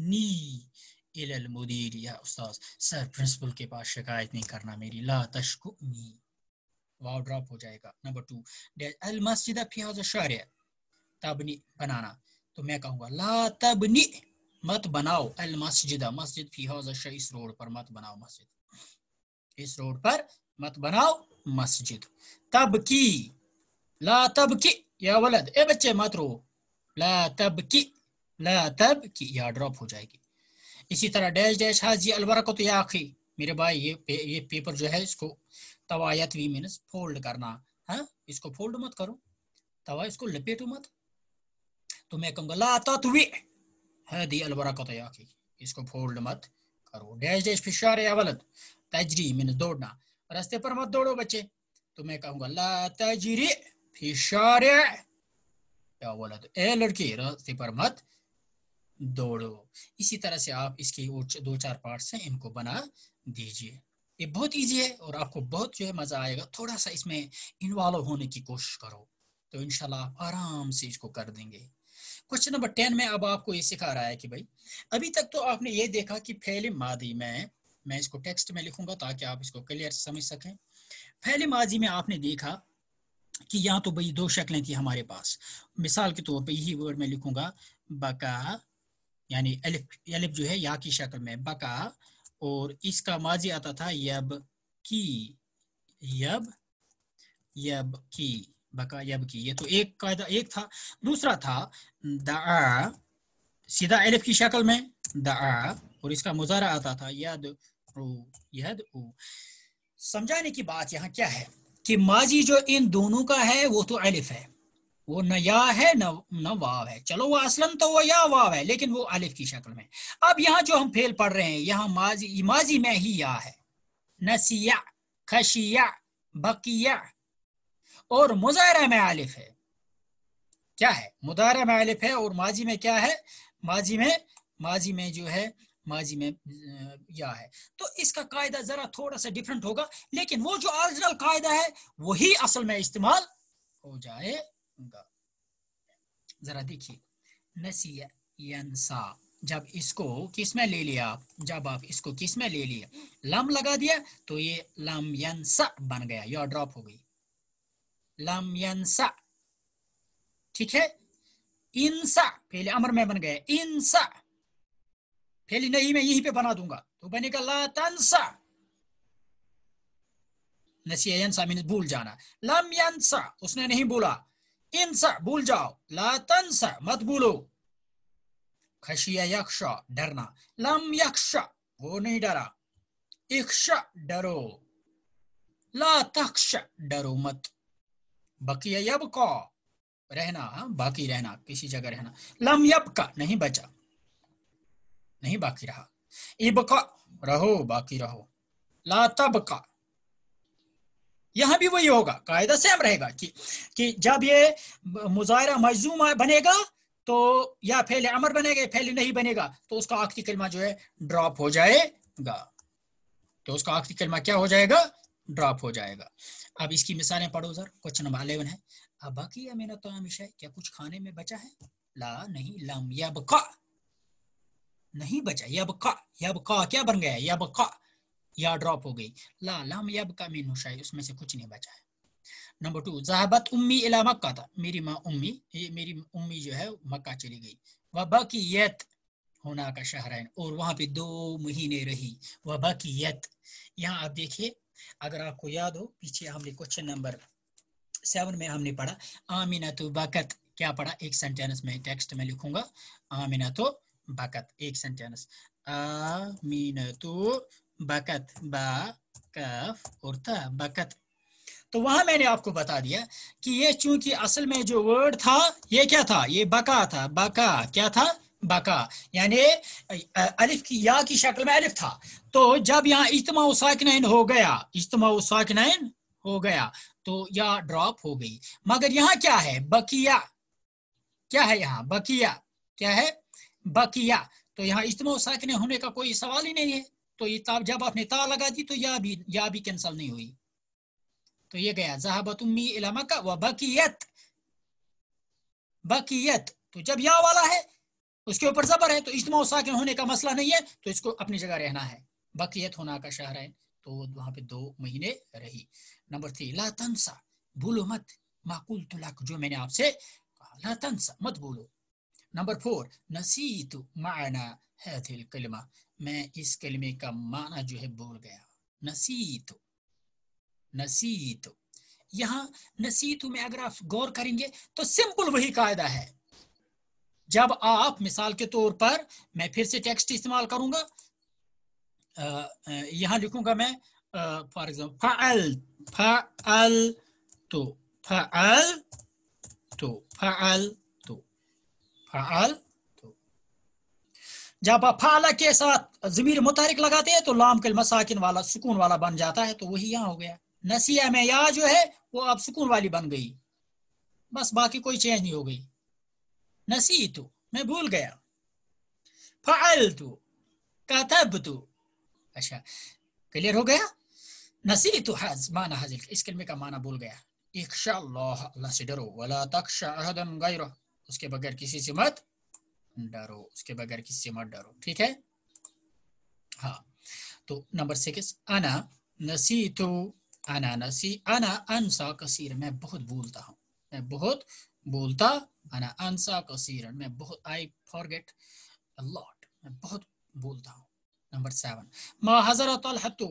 नी, इलल मुदीर, या उस्ताद, सर, प्रिंसिपल के पास शिकायत नहीं करना मेरी ला नी। वाव ड्रॉप हो जाएगा। नंबर टू अल मस्जिद फ़ी हाजा शारिया तबनी बनाना। तो मैं कहूँगा ला तबनी मत बनाओ, अल मस्जिद मस्जिद फ़ी हाजा इस रोड पर मत बनाओ मस्जिद। इस रोड पर मत बनाओ मस्जिद तब की ला तब की या वलद ए बच्चे मत रो ला तब की ला तब की या ड्रॉप हो जाएगी इसी तरह डैश डैश हाजी अलवरा को तो या आखी मेरे भाई ये पे, ये पेपर जो है इसको तवायत वी मीनस फोल्ड करना है इसको फोल्ड मत करो तवा इसको लपेटो मत तो मैं कहूँगा ला तत्वी हदी अलवरा को तो या आखी इसको फोल्ड मत करो डैश डैश फिशार या वलद तजरी मीनस दौड़ना रास्ते पर मत दौड़ो बच्चे। तो मैं कहूँगा, ला तजरी क्या बोला तो ए लड़की, रास्ते पर मत दौड़ो। इसी तरह से आप इसके दो चार पार्ट हैं, इनको बना दीजिए। ये बहुत इजी है और आपको बहुत जो है मज़ा आएगा। थोड़ा सा इसमें इन्वॉल्व होने की कोशिश करो। तो इनशाला आप आराम से इसको कर देंगे। क्वेश्चन नंबर टेन में अब आपको ये सिखा रहा है कि भाई, अभी तक तो आपने ये देखा कि फैल मादी में मैं इसको टेक्स्ट में लिखूँगा ताकि आप इसको क्लियर समझ सकें। पहले माजी में आपने देखा कि यहाँ तो भाई दो शक्लें थी हमारे पास। मिसाल के तौर पर यही वर्ड में लिखूँगा, बका, यानी अलिफ अलिफ जो है, या की शक्ल में, बका, और इसका माजी आता था यब की, यब यब की, बका, यब की। ये तो एक कायदा, एक था। दूसरा था दा सीधा एलिफ की शक्ल में दा और इसका मुजारा आता था यद समझाने की बात यहाँ क्या है कि माजी जो इन दोनों का है, वो तो अलिफ है। वो न या है, न न वाव है। चलो वो असलन तो वो या वाव है, लेकिन वो अलिफ की शक्ल में। अब यहाँ जो हम फेल पढ़ रहे हैं, यहाँ माजी माजी में ही या है। नसिया, खशिया, बकिया। और मुजाहरा में अलिफ है। क्या है? मुदारा में अलिफ है और माजी में क्या है? माजी में माजी में जो है माजी में या है। तो इसका कायदा जरा थोड़ा सा डिफरेंट होगा, लेकिन वो जो ओरिजिनल कायदा है, वही असल में इस्तेमाल हो जाएगा। जरा देखिए नसिया जब इसको किसमें ले लिया? जब आप इसको किसमें ले लिया? लम लगा दिया तो ये लम यंसा बन गया, या ड्रॉप हो गई। लम यंसा, ठीक है? इंसा पहले अमर में बन गया इंसा पहले नहीं मैं यहीं पे बना दूँगा। तो बनेगा ला तंसा नसिया यंसा मीन भूल जाना। लम यंसा उसने नहीं बोला। इंसा भूल जाओ। ला तंसा मत भूलो। खशिया यक्षा डरना। लम यक्ष वो नहीं डरा। इक्षा डरो। ला तक्ष डरो मत। बकिया यब को रहना हाँ, बाकी रहना किसी जगह रहना। लम यब का नहीं बचा। नहीं बाकी रहा। इबका, रहो, बाकी रहो। ला तब यहाँ भी वही होगा। कायदा सेम रहेगा कि कि जब ये मुजाहरा मजूम बनेगा तो या फैले अमर बनेगा फैले नहीं बनेगा तो उसका आखिरी कलमा जो है ड्रॉप हो जाएगा। तो उसका आखिरी कलमा क्या हो जाएगा? ड्रॉप हो जाएगा। अब इसकी मिसालें पढ़ो सर क्वेश्चन नंबर अलेवन है। अब बाकी या तो विषय क्या कुछ खाने में बचा है? ला नहीं, लम यबका। नहीं बचा। यबका यबका, क्या बन गया? यबका, या ड्रॉप हो गई। ला, लम यबका मीन शायद, उसमें से कुछ नहीं बचा है। नंबर टू जहाबत उम्मी इला मक्का था। मेरी माँ उम्मी, ये मेरी उम्मी जो है मक्का चली गई। वह बाकीयत होना का शहर और वहाँ पे दो महीने रही। वह बाकीयत यहाँ आप देखिए, अगर आपको याद हो, पीछे हमने क्वेश्चन नंबर सेवन में हमने पढ़ा आमिना तो बकत, क्या पढ़ा? एक सेंटेंस में टेक्स्ट में लिखूँगा आमिना तो बकत एक सेंटेंस आमिना तो बकत बा था बकत तो वहाँ मैंने आपको बता दिया कि ये चूँकि असल में जो वर्ड था, ये क्या था? ये बका था। बका, क्या था? बका। यानी अलिफ की, या की शक्ल में अलिफ था। तो जब यहाँ इज्तमा साकिन हो गया, इज्तमा साकिन हो गया तो या ड्रॉप हो गई। मगर यहाँ क्या है? बकिया। क्या है यहाँ? बकिया। क्या है? बकिया तो यहाँ इज्तमा साकिन होने का कोई सवाल ही नहीं है। तो ये ताब, जब आपने ता लगा दी तो या भी या भी कैंसल नहीं हुई। तो ये गया, जहाबत उम्मी इला मक्का व बकियत। बकियत तो जब या वाला है, उसके ऊपर जबर है तो इज्तमा साकिन होने का मसला नहीं है तो इसको अपनी जगह रहना है। बकियत होना का शहर है तो वहाँ पे दो महीने रही। नंबर थ्री, ला तंसा, भूलो मत, माकुल तुलक, जो मैंने आपसे कहा, ला तंसा, मत भूलो। नंबर फोर नसीतु माना है कलमा मैं इस कलमे का माना जो है भूल गया। नसीतु, नसीत। यहाँ नसीत में अगर आप गौर करेंगे तो सिंपल वही कायदा है। जब आप मिसाल के तौर पर मैं फिर से टेक्स्ट इस्तेमाल करूँगा। यहाँ लिखूँगा मैं फॉर एग्ज़ाम्पल फल फल तो फल तो फल फल तो जब फाला के साथ जमीर मुतारिक लगाते हैं तो लाम कल मसाकिन वाला, सुकून वाला बन जाता है तो वही यहाँ हो गया। नसिया में या जो है, वो अब सुकून वाली बन गई। बस बाकी कोई चेंज नहीं हो गई। नसी तो मैं भूल गया। फल तो कतब तो अच्छा क्लियर हो गया? नसी तो हज, माना हजिल, इस कलमे का माना भूल गया। अल्लाह से डरो, वला तखशदन गैर उसके बगैर किसी से मत डरो, उसके बगैर किसी से मत डरो, ठीक है? हाँ तो नंबर सिक्स अना नसी तो अना, नसी, अना, अनसा, कसीर। मैं बहुत बोलता हूँ, मैं बहुत बोलता, अना, अनसा, कसीर। मैं बहुत आई फॉरगेट लॉट मैं बहुत बोलता हूँ। नंबर सेवन मा हजर तलहतु,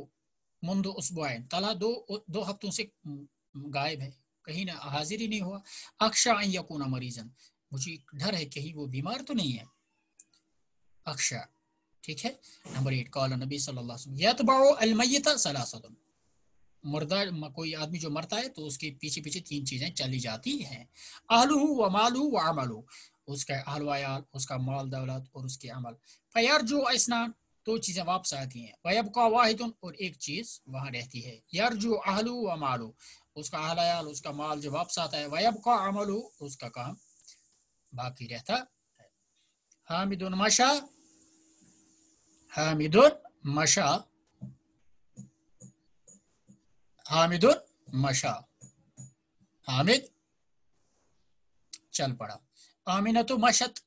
मुंदो उसबुआन तला दो दो हफ्तों से गायब है, कहीं ना हाजिर ही नहीं हुआ। अक्षा यकूना मरीजन। मुझे डर है कहीं वो बीमार तो नहीं है। अक्षा ठीक है? नंबर एट कॉल नबी सलासतुन। मुर्दा, कोई आदमी जो मरता है तो उसके पीछे पीछे तीन चीज़ें चली जाती हैं। आहलू व मालू व अमलू उसका आहलवायाल उसका माल, दौलत और उसके अमल। फयार जो स्नान दो चीज़ें वापस आती हैं। वयब का वाहिद और एक चीज़ वहाँ रहती है। यार जो आहलू व मालू उसका आहलयाल उसका माल जो वापस आता है वयब का अमलू उसका काम बाकी रहता है हामिदुन मशा हामिदुन मशा हामिदुन मशा हामिद चल पड़ा आमिना तो मशत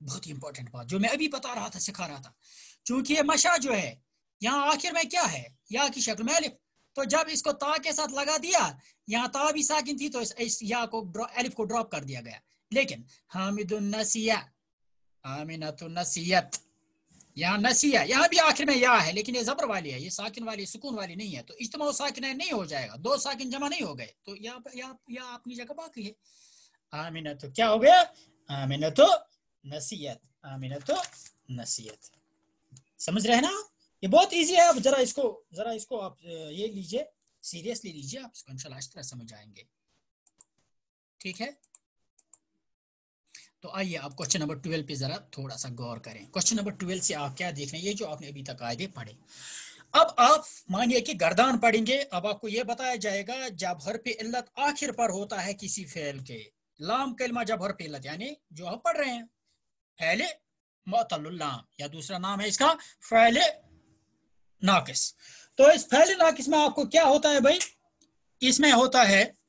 बहुत ही इंपॉर्टेंट बात जो मैं अभी बता रहा था सिखा रहा था चूँकि ये मशा जो है यहाँ आखिर में क्या है या की शक्ल में अलिफ तो जब इसको ता के साथ लगा दिया यहाँ ता भी साकिन थी तो इस, इस या को एलिफ को ड्रॉप कर दिया गया लेकिन हामिदुन नसिया नसीयत यहाँ नसिया यहाँ भी आखिर में या है लेकिन ये जबर वाली है ये साकिन वाली सुकून वाली नहीं है तो इज्तमा साकिन नहीं हो जाएगा दो साकिन जमा नहीं हो गए तो या, या, या अपनी जगह बाकी है। आमिना तो क्या हो गया? आमिना तो नसीहत आमिना तो नसीहत समझ रहे ना? ये बहुत इजी है आप जरा इसको जरा इसको आप ये लीजिए सीरियसली लीजिए आप इसको इंशाल्लाह इस तरह समझ आएँगे। ठीक है? तो आइए आप क्वेश्चन नंबर ट्वेल्व पे जरा थोड़ा सा गौर करें। क्वेश्चन नंबर ट्वेल्व से आप क्या देख रहे हैं? ये जो आपने अभी तक कायदे पढ़े। अब आप मानिए कि गर्दान पढ़ेंगे, अब आपको ये बताया जाएगा जब हर पे इल्लत आखिर पर होता है किसी फेल के। लाम कलमा जब हर पे इल्लत, यानी जो आप पढ़ रहे हैं। फैले मोतलाम या दूसरा नाम है इसका, फैले नाकिस। तो इस फैले नाकिस में आपको क्या होता है भाई? इसमें होता है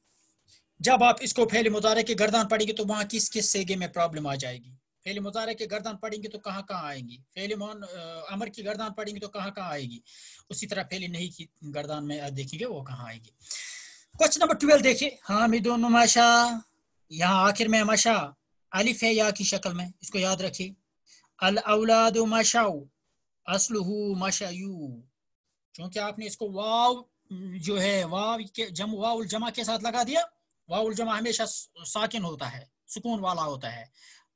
जब आप इसको फेल मुजारे के गर्दान पढ़ेंगे तो वहाँ किस किस सेगे में प्रॉब्लम आ जाएगी? फेल मुजारे के गर्दान पढ़ेंगे तो कहाँ कहाँ आएँगी? फेल मोन अमर की गर्दान पढ़ेंगे तो कहाँ कहाँ आएगी? उसी तरह फेल नहीं की गर्दान में देखेंगे वो कहाँ आएगी। क्वेश्चन नंबर ट्वेल्व देखिए। हामिदुन मशा, यहाँ आखिर में मशा। अलिफ है या की शक्ल में? इसको याद रखिए। अल औलाद मशाऊ असलहू मशायू। क्योंकि आपने इसको वाव जो है, वाव के, जम वाउल जमा के साथ लगा दिया। वाउल जमा हमेशा साकिन होता है, सुकून वाला होता है।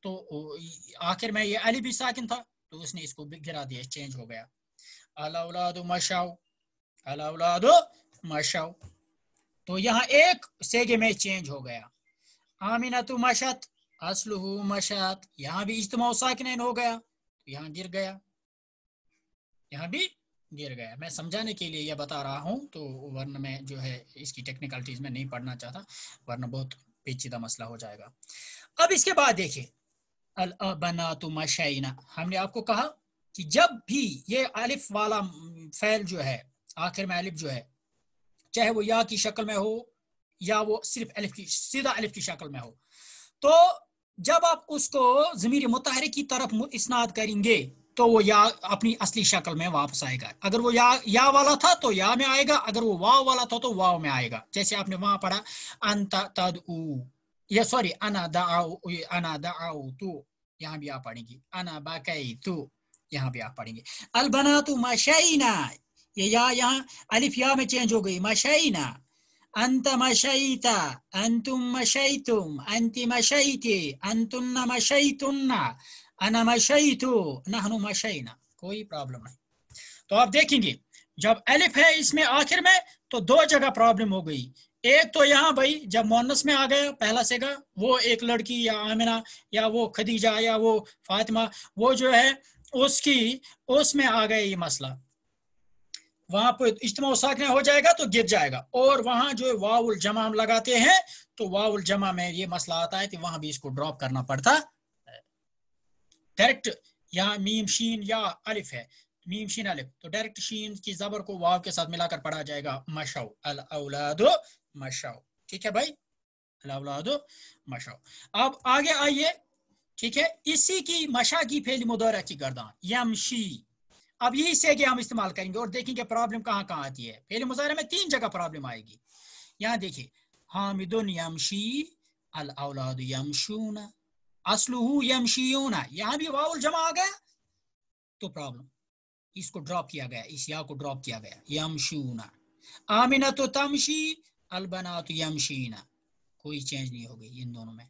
तो आखिर में ये अली भी साकिन था तो उसने इसको गिरा दिया, चेंज हो गया। अलाउलाद मशाओ अलाउलाद मशाओ तो यहाँ एक सेगे में चेंज हो गया। आमिना तो मशत, असलहू मशत। यहाँ भी इज्तमा साकिन हो गया तो यहाँ गिर गया। यहाँ भी गिर गया मैं समझाने के लिए यह बता रहा हूँ तो वर्ण में जो है इसकी टेक्निकलिटीज में नहीं पढ़ना चाहता वरना बहुत पेचीदा मसला हो जाएगा। अब इसके बाद देखिए बना तो मशाइना हमने आपको कहा कि जब भी ये अलिफ वाला फैल जो है, आखिर में अलिफ जो है, चाहे वो या की शक्ल में हो, या वो सिर्फ़ अलिफ की, सीधा अलिफ की शक्ल में हो तो जब आप उसको जमीर मुताहर की तरफ़ इसनाद करेंगे तो वो या अपनी असली शक्ल में वापस आएगा। अगर वो या या वाला था तो या में आएगा, अगर वो वाव वाला था तो वाव में आएगा। जैसे आपने वहाँ पढ़ा, अंत तद या सॉरी अना दाऊ अना दाऊ तू। यहाँ भी आप पढ़ेंगे। अना बाकई तू। यहाँ भी आप पढ़ेंगे। अलबना तू मशैना। ये या यहाँ, अलिफ या में चेंज हो गई। मशैना। अंत मशैता। अंतुम मशैतुम। अंति मशैते। अंतुन्न मशैतुन्ना अनमशैतु नहनु मशैना, कोई प्रॉब्लम नहीं। तो आप देखेंगे, जब एलिफ है इसमें आखिर में तो दो जगह प्रॉब्लम हो गई। एक तो यहाँ भाई, जब मोनस में आ गया, पहला सेगा, वो एक लड़की, या आमिना, या वो खदीजा, या वो फातिमा, वो जो है, उसकी, उसमें आ गया ये मसला। वहाँ पर इज्तमा साकने हो जाएगा तो गिर जाएगा। और वहाँ जो वाउल जमा हम लगाते हैं तो वाउल जमा में ये मसला आता है कि वहाँ भी इसको ड्रॉप करना पड़ता डायरेक्ट यहाँ मीम शीन या अलिफ है। मीम शीन अलिफ तो डायरेक्ट शीन की जबर को वाव के साथ मिलाकर पढ़ा जाएगा मशाओ अल औलादो मशाओ ठीक है भाई? अल औलादो मशाओ अब आगे आइए। ठीक है? इसी की मशा की फेल मुदारा की गर्दान। यमशी अब यही से हम इस्तेमाल करेंगे और देखेंगे प्रॉब्लम कहाँ कहाँ आती है। फेल मुजाहरे में तीन जगह प्रॉब्लम आएगी। यहाँ देखिए, हामिदुन यमशी अल औलाद यमशूना असलू यमशीना यहाँ भी वाउल जमा आ गया तो प्रॉब्लम इसको ड्रॉप किया गया, इस या को ड्रॉप किया गया यमशूना आमिना तो तमशी अलबना तो यमशीना। कोई चेंज नहीं हो गई इन दोनों में।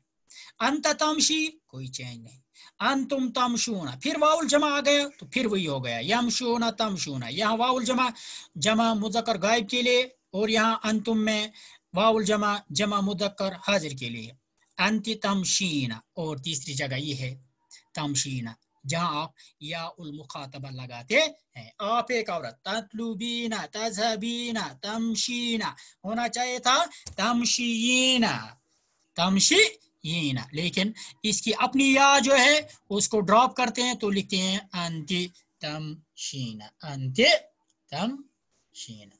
अंत तमशी, कोई चेंज नहीं। अंतुम तमशूना, फिर वाउल जमा आ गया तो फिर वही हो गया। यमशूना, तमशूना, यहाँ वाउल जमा जमा मुजक्कर गायब के लिए, और यहाँ अंतुम में वाउल जमा जमा मुजक्कर हाजिर के लिए। अंति और तीसरी जगह ये है तमशीना जहाँ आप या उल मुखातबा लगाते हैं। आप एक औरत, ततलुबीना, तजहबीना, तमशीना, होना चाहिए था तमशीना तमशीना। लेकिन इसकी अपनी या जो है, उसको ड्रॉप करते हैं तो लिखते हैं अंति तमशीना अंति तमशीना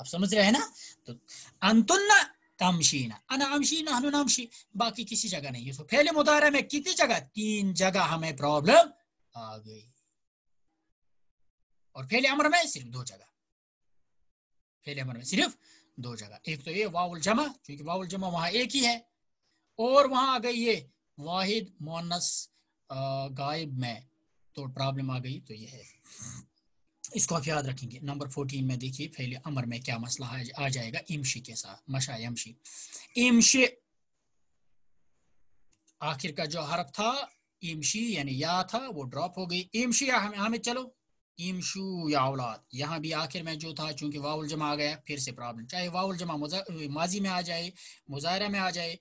आप समझ रहे हैं ना? तो अंतुन्ना तमशीना अना अमशी नहनु नमशी बाकी किसी जगह नहीं है पहले मुदारा में कितनी जगह तीन जगह हमें प्रॉब्लम आ गई और पहले अमर में सिर्फ़ दो जगह पहले अमर में सिर्फ़ दो जगह एक तो ये वाउल जमा क्योंकि वाउल जमा वहाँ एक ही है और वहाँ आ गई ये वाहिद मोनस गायब में तो प्रॉब्लम आ गई तो ये है इसको आप याद रखेंगे। नंबर फोर्टीन में देखिए पहले अमर में क्या मसला आ जाएगा? इमशी के साथ, मशा यमशी। इमशी आखिर का जो हरफ था, इमशी यानी या था, वो ड्रॉप हो गई। इमशी हमें हमें चलो। इमशु या औलाद। यहाँ भी आखिर में जो था, चूँकि वाउल जमा आ गया, फिर से प्रॉब्लम चाहे वाउल जमा माजी में आ जाए, मुजाहरा में आ जाए,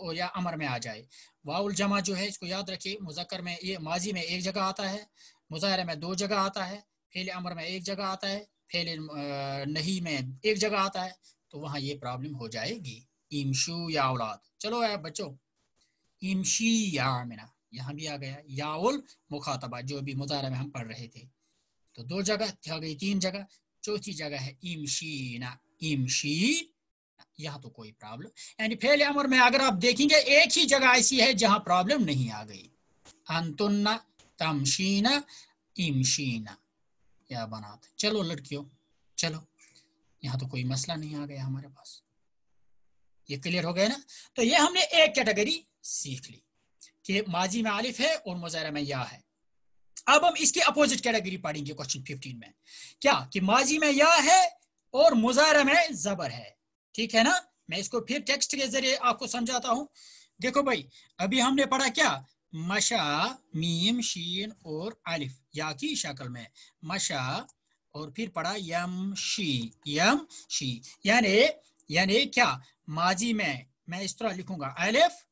और या अमर में आ जाए। वाउल जमा जो है, इसको याद रखिए, मुजक्कर में ये माजी में एक जगह आता है, मुजाहरा में दो जगह आता है फेल अमर में एक जगह आता है, फेल नहीं में एक जगह आता है तो वहाँ ये प्रॉब्लम हो जाएगी। इमशु या औलाद। चलो यार, बच्चों इमशी या मिना यहाँ भी आ गया। याउल मुखातबा, जो भी मुजाहरा में हम पढ़ रहे थे। तो दो जगह आ गई? तीन जगह। चौथी जगह है इमशीना इमशी यहाँ तो कोई प्रॉब्लम यानी पहले अमर में अगर आप देखेंगे, एक ही जगह ऐसी है जहाँ प्रॉब्लम नहीं आ गई। अंतुन्ना, तमशीना इमशीना या बनात चलो लड़कियों, चलो। यहाँ तो कोई मसला नहीं आ गया हमारे पास। ये क्लियर हो गया ना? तो ये हमने एक कैटेगरी सीख ली कि माजी में आलिफ है और मुजाहरा में या है। अब हम इसकी अपोजिट कैटेगरी पढ़ेंगे क्वेश्चन 15 में। क्या? कि माजी में या है और मुजाहरा में जबर है। ठीक है ना? मैं इसको फिर टेक्स्ट के ज़रिए आपको समझाता हूँ। देखो भाई, अभी हमने पढ़ा क्या? मशा, मीम, शीन और अलिफ, या की शक्ल में। मशा और फिर पढ़ा यम, शी यम, शी। यानी यानी क्या? माजी में, मैं इस तरह लिखूँगा, अलिफ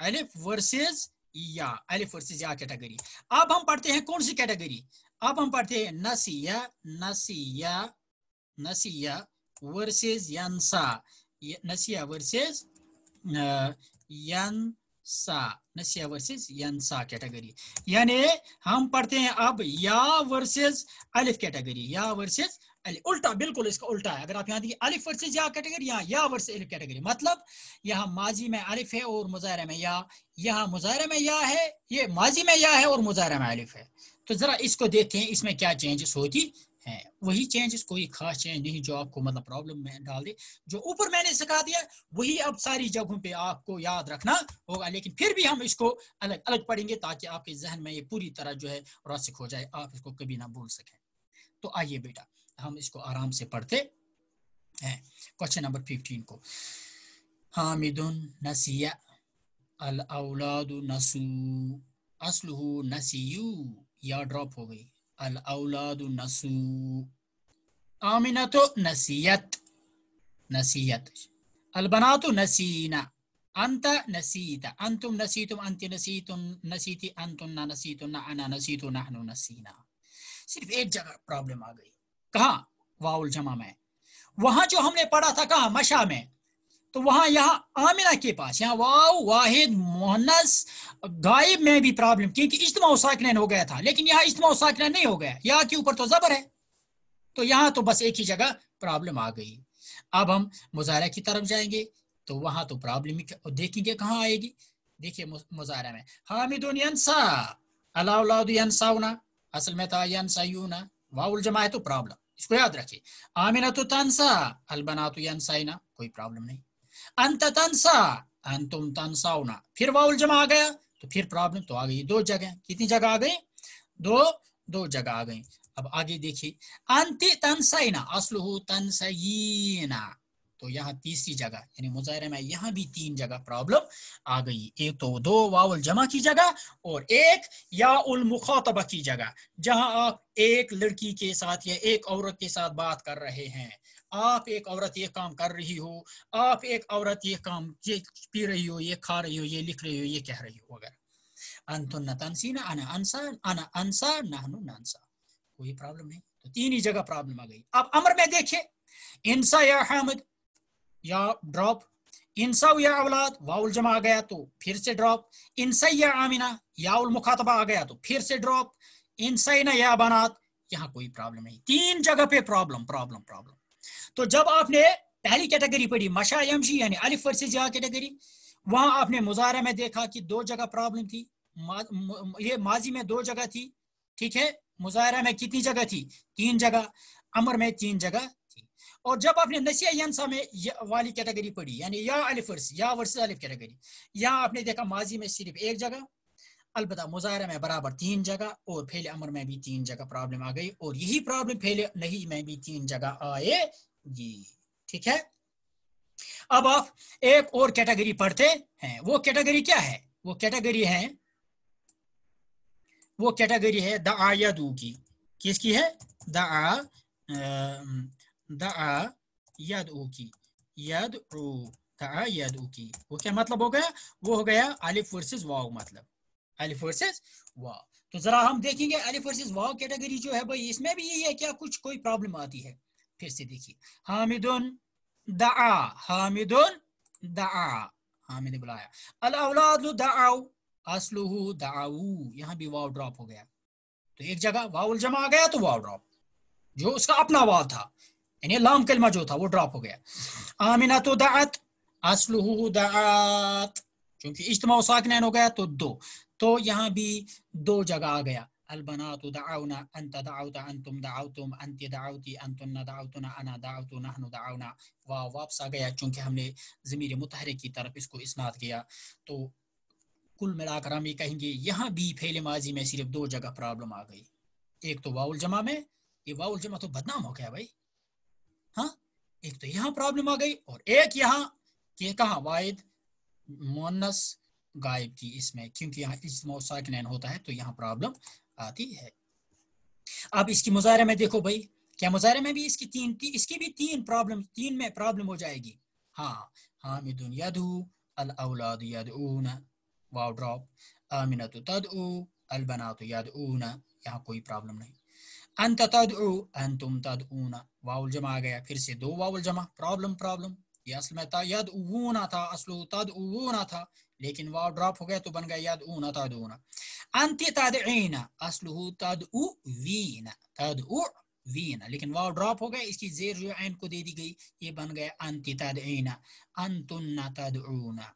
अलिफ वर्सेस या, अलिफ वर्सेस या कैटेगरी। अब हम पढ़ते हैं कौन सी कैटेगरी? अब हम पढ़ते हैं नसिया नसिया नसिया वर्सेस यंसा। नसिया वर्सेस यंसा नसिया वर्सेस यंसा कैटेगरी यानी हम पढ़ते हैं अब या वर्सेस अलिफ कैटेगरी या वर्सेस उल्टा, बिल्कुल इसका उल्टा है। अगर आप यहाँ देखिए, अलिफ वर्सेस या कैटेगरी यहाँ या वर्सेस अलिफ कैटेगरी मतलब यहाँ माजी में अलिफ है और मुजाहरा में या। यहाँ मुजाहरा में या है, ये माजी में या है और मुजाहरा में अलिफ है। तो जरा इसको देखते हैं, इसमें क्या चेंजेस होती है। वही चेंजेस कोई खास चेंज नहीं जो आपको मतलब प्रॉब्लम में डाल दे, जो ऊपर मैंने सिखा दिया वही अब सारी जगहों पे आपको याद रखना होगा। लेकिन फिर भी हम इसको अलग अलग पढ़ेंगे ताकि आपके जहन में ये पूरी तरह जो है रसिक हो जाए, आप इसको कभी ना भूल सकें। तो आइए बेटा, हम इसको आराम से पढ़ते हैं क्वेश्चन नंबर फिफ्टीन को। हामिदुन नसिया, अल औलाद नसू, असलहू नसीयू, या ड्रॉप हो गई। अल औलाद नसू आमिना तो नसीयत नसीयत अलबनातु नसीना अंत नसीता अंतुम नसीतुम अंत नसीतुम नसीति अंतुम ना नसीतुम ना अना नसीतु नहनु नसीना सिर्फ़ एक जगह प्रॉब्लम आ गई कहा वाउल जमा में वहाँ जो हमने पढ़ा था कहा मशा में तो वहाँ यहाँ आमिना के पास, यहाँ वाव वाहिद, मोहनस, गायब में भी प्रॉब्लम क्योंकि इज्तमा साकिन हो गया था, लेकिन यहाँ इज्तमा साकिन नहीं हो गया। यहाँ के ऊपर तो जबर है। तो यहाँ तो बस एक ही जगह प्रॉब्लम आ गई। अब हम मुजाहरा की तरफ़ जाएँगे तो वहाँ तो प्रॉब्लम देखेंगे कहाँ आएगी। देखिए मुजाहरा में, हामिदुन अलाउलाउना असल में था यंसायूना वाउल जमा है तो प्रॉब्लम इसको याद रखिए। आमिना तो तनसा अलबना तो कोई प्रॉब्लम नहीं। अंत तनसा अंतुम तनसाउना फिर वाउल जमा आ गया तो फिर प्रॉब्लम तो आ गई दो जगह कितनी जगह आ गई? दो दो जगह आ गई। अब आगे देखिए अंति तनसाइना असलहू तनसयीना तो यहाँ तीसरी जगह, यानी मुजाहरे में यहाँ भी तीन जगह प्रॉब्लम आ गई। एक तो दो वावल जमा की जगह, और एक या उल मुखातबा की जगह, जहाँ आप एक लड़की के साथ या एक औरत के साथ बात कर रहे हैं। आप एक औरत ये काम कर रही हो, आप एक औरत ये काम ये पी रही हो, ये खा रही हो, ये लिख रही हो, ये कह रही हो वगैरह। अंतुन तनसीना, अना अंसा अना अंसा नहनु नंसा कोई प्रॉब्लम नहीं तो तीन ही जगह प्रॉब्लम आ गई। अब अमर में देखिए इंसा या हामिद, या ड्रॉप। इंसा या औलाद, वाउल जमा आ गया तो फिर से ड्रॉप। इंसा या आमिना, याउल मुखातबा आ गया तो फिर से ड्रॉप। इंसैना या बनात, यहाँ कोई प्रॉब्लम नहीं। तीन जगह पे प्रॉब्लम प्रॉब्लम प्रॉब्लम। तो जब आपने पहली कैटेगरी पढ़ी मशा यमशी यानी अलिफ वर्सेज या कैटेगरी वहाँ आपने मुजाहरा में देखा कि दो जगह प्रॉब्लम थी मा, ये माजी में दो जगह थी ठीक है? मुजाहरा में कितनी जगह थी? तीन जगह अमर में तीन जगह थी। और जब आपने नसिया में वाली कैटेगरी पढ़ी यानी या अलिफ वर्स या वर्स अलिफ कैटेगरी यहाँ आपने देखा माजी में सिर्फ़ एक जगह अलबत् मुजाहरा में बराबर तीन जगह और फेल अमर में भी तीन जगह प्रॉब्लम आ गई और यही प्रॉब्लम फेल नहीं में भी तीन जगह आएगी ठीक है? अब आप एक और कैटेगरी पढ़ते हैं। वो कैटेगरी क्या है? वो कैटेगरी है, वो कैटेगरी है द आयदू की। किसकी है? द आ द आ यद की। यद, द आ यद की। वो क्या मतलब हो गया? वो हो गया अलिफ वर्सेस वाव मतलब। अलिफ वर्सेस वाव तो जरा हम देखेंगे अलिफ वर्सेस वाव कैटेगरी जो है भाई, इसमें भी यही है, क्या कुछ कोई प्रॉब्लम आती है? फिर से देखिए। हामिदुन दआ हामिदुन दआ हामिद बुलाया। अल औलाद दआउ असलुहु यहाँ भी वाव ड्रॉप हो गया। तो एक जगह वाउल जमा आ गया तो वाव ड्रॉप जो उसका अपना वाव था, यानी लाम कलमा जो था, वो ड्रॉप हो गया। आमिना तो दात असलुहु दात क्योंकि इज्तमा साकिन हो गया तो दो। तो यहाँ भी दो जगह आ गया। अलबनातु दआउना अंत दआउता अंतुम दआउतुम अंत दआउती अंतुन दआउतुना अना दआउतु नहनु दआउना वाह, वापस आ गया चूँकि हमने ज़मीर मुतहरिक की तरफ़ इसको इस्नाद किया। तो कुल मिलाकर हम ये कहेंगे, यहाँ भी फेल माजी में सिर्फ़ दो जगह प्रॉब्लम आ गई। एक तो वाउल जमा में, ये वाउल जमा तो बदनाम हो गया भाई। हाँ? एक तो यहाँ प्रॉब्लम आ गई और एक यहाँ, के कहा? वाहिद मोनस गायब की इसमें क्योंकि यहाँ इसमें साकिन होता है तो यहाँ प्रॉब्लम आती है। अब इसकी मुजाहरे में देखो भाई क्या मुजाहरे में भी इसकी तीन ती, इसकी भी तीन प्रॉब्लम तीन में प्रॉब्लम हो जाएगी। हाँ हामिदुन यदू अल औलाद यदऊन वाव ड्रॉप। आमिनतु तदऊ अल बनातु यदऊन यहाँ कोई प्रॉब्लम नहीं। अंत तदऊ अंतुम तदऊन वाउल जमा आ गया फिर से दो वाउल जमा प्रॉब्लम प्रॉब्लम। ये असल में था यद ऊना था असलु तद ऊना था लेकिन वाव ड्रॉप हो गया तो बन गया याद ऊना तद ऊना। अंत्य तदईना असलु तद वीना तद वीना। लेकिन वाव ड्रॉप हो गया इसकी जेर जो ऐन को दे दी गई ये बन गया अंत्य तदईना अंतुन्ना तदऊना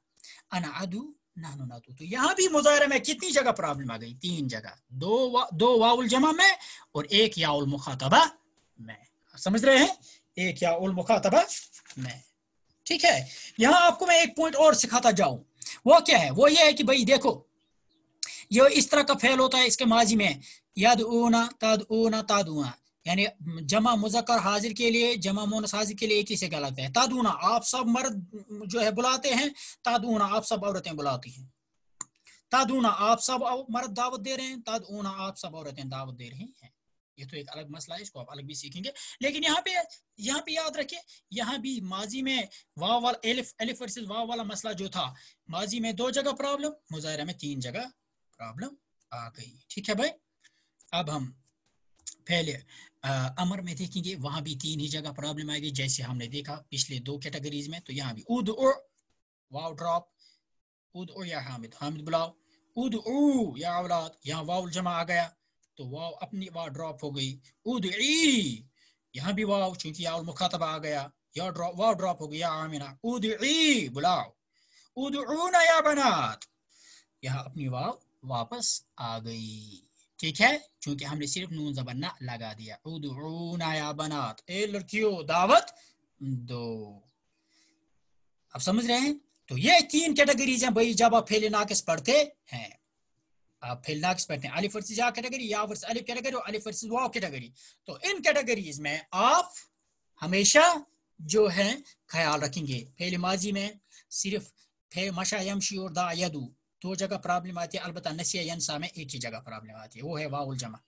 अना अदु नानु नातु। तो यहाँ भी मुजाहरे में कितनी जगह प्रॉब्लम आ गई? तीन जगह। दो वा, दो वाउल जमा में और एक याउल मुखातबा में। समझ रहे हैं? एक याउल मुखातबा में। ठीक है? यहाँ आपको मैं एक पॉइंट और सिखाता जाऊँ। वो क्या है? वो ये है कि भाई देखो, ये इस तरह का फेल होता है इसके माजी में। यद ऊना, तद ऊना तद ऊना। यानी जमा मुजक्कर हाजिर के लिए, जमा मोनस हाजिर के लिए एक ही से लगता है। तादूना आप सब मर्द जो है बुलाते हैं तादूना आप सब औरतें बुलाती हैं। तादूना आप सब मर्द दावत दे रहे हैं तादूना आप सब औरतें दावत दे रही हैं। ये तो एक अलग मसला है इसको आप अलग भी सीखेंगे। लेकिन यहाँ पे यहाँ पे याद रखिए यहाँ भी माजी में वाव वाला एलिफ एलिफ वर्सेस वाव वाला मसला जो था माजी में दो जगह प्रॉब्लम मुजाहरा में तीन जगह प्रॉब्लम आ गई। ठीक है भाई? अब हम पहले आ, अमर में देखेंगे वहाँ भी तीन ही जगह प्रॉब्लम आएगी जैसे हमने देखा पिछले दो कैटेगरीज में तो यहाँ भी उद उर वाव ड्रॉप उद उर या हामिद हामिद बुलाओ उद या औलाद यहाँ वाउल जमा आ गया। तो वाव अपनी वाव ड्रॉप हो गई। उद यहाँ भी वाव, चूँकि मुखातबा आ गया या ड्रॉप वाव ड्रॉप हो गया आमिना। उद बुलाओ। उद या बनात। यहाँ अपनी वाव वापस आ गई। ठीक है? क्योंकि हमने सिर्फ़ नून जबन्ना लगा दिया। उदूना या बनात। ए लड़कियों, दावत दो। अब समझ रहे हैं? तो ये तीन कैटेगरीज हैं भाई, जब आप फेले नाकिस पढ़ते हैं। आप फिल नाक्स पढ़ते हैं? अलिफ वर्सेस या कैटेगरी या वर्सेस अलिफ कैटेगरी और अलिफ वर्सेस वाव कैटेगरी तो इन कैटेगरीज में आप हमेशा जो है, ख्याल रखेंगे। फेल माजी में सिर्फ़ फे मशा यमशी और दा यदू, दो जगह प्रॉब्लम आती है, अलबत्ता नसिया यंसा में एक ही जगह प्रॉब्लम आती है, वो है वाउल जमा।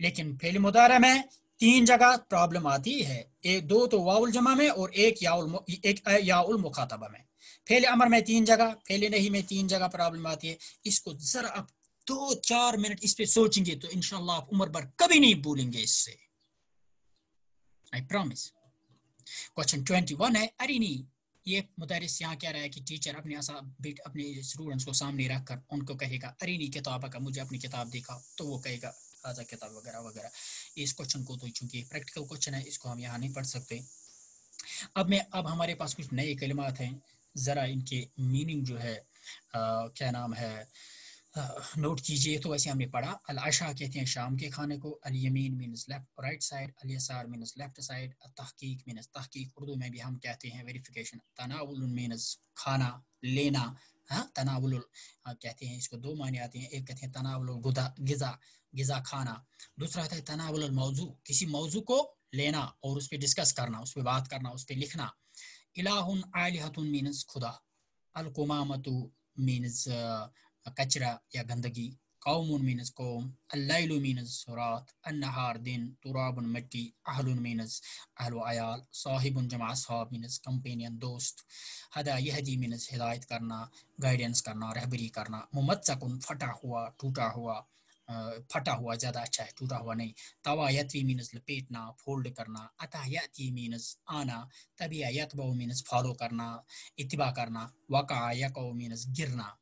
लेकिन फेल मुदारा में तीन जगह प्रॉब्लम आती है। एक, दो तो वाउल जमा में और एक याउल एक याउल मुखातबा में। फेल अमर में तीन जगह फेल नहीं में तीन जगह प्रॉब्लम आती है। इसको जरा आप दो, चार मिनट इस पे सोचेंगे तो इनशाला आप उम्र भर कभी नहीं भूलेंगे इससे। I promise question twenty one है, अरे नहीं, ये मुदरस यहाँ कह रहा है कि टीचर अपने अपने स्टूडेंट्स को सामने रखकर उनको कहेगा, अरे नहीं, किताब का, मुझे अपनी किताब दिखाओ। तो वो कहेगा ताज़ा किताब वगैरह वगैरह। इस क्वेश्चन को तो चूँकि प्रैक्टिकल क्वेश्चन है, इसको हम यहाँ नहीं पढ़ सकते। अब मैं, अब हमारे पास कुछ नए कलमात हैं। ज़रा इनके मीनिंग जो है आ, क्या नाम है नोट कीजिए। तो वैसे हमने पढ़ा। अल आशा कहते हैं शाम के खाने को अल यमीन मीनस लेफ़्ट राइट साइड अल यसार मीनस लेफ़्ट साइड तहकीक मीनस तहकीक उर्दू में भी हम कहते हैं वेरिफिकेशन तनावुल मीनस खाना लेना हाँ तनावुल कहते हैं। इसको दो माने आते हैं। एक कहते हैं तनावुल गिज़ा गिज़ा खाना। दूसरा आता है तनावुल मौजू किसी मौजू को लेना और उस पर डिस्कस करना उस पर बात करना उस पर लिखना। इलाहुन आलिहतुन मीनस खुदा अलकुमामतु मीनस कचरा या गंदगी कौमुन मीनस कौम अल्लाइलु मीनस रात अन्नहार दिन तुराबुन मिट्टी अहलुन मीनस अहल आयाल साहिबुन जमा साहब मीनस कंपेनियन दोस्त हदा यहदी मीनस हिदायत करना गाइडेंस करना रहबरी करना मुमत्सकुन फटा हुआ टूटा हुआ फटा हुआ, ज़्यादा अच्छा है, टूटा हुआ नहीं। तवायत मीनस लपेटना फोल्ड करना अतायत यती मीनस आना, तभी यतबो मीनस फॉलो करना इतबा करना वकायक मीनस गिरना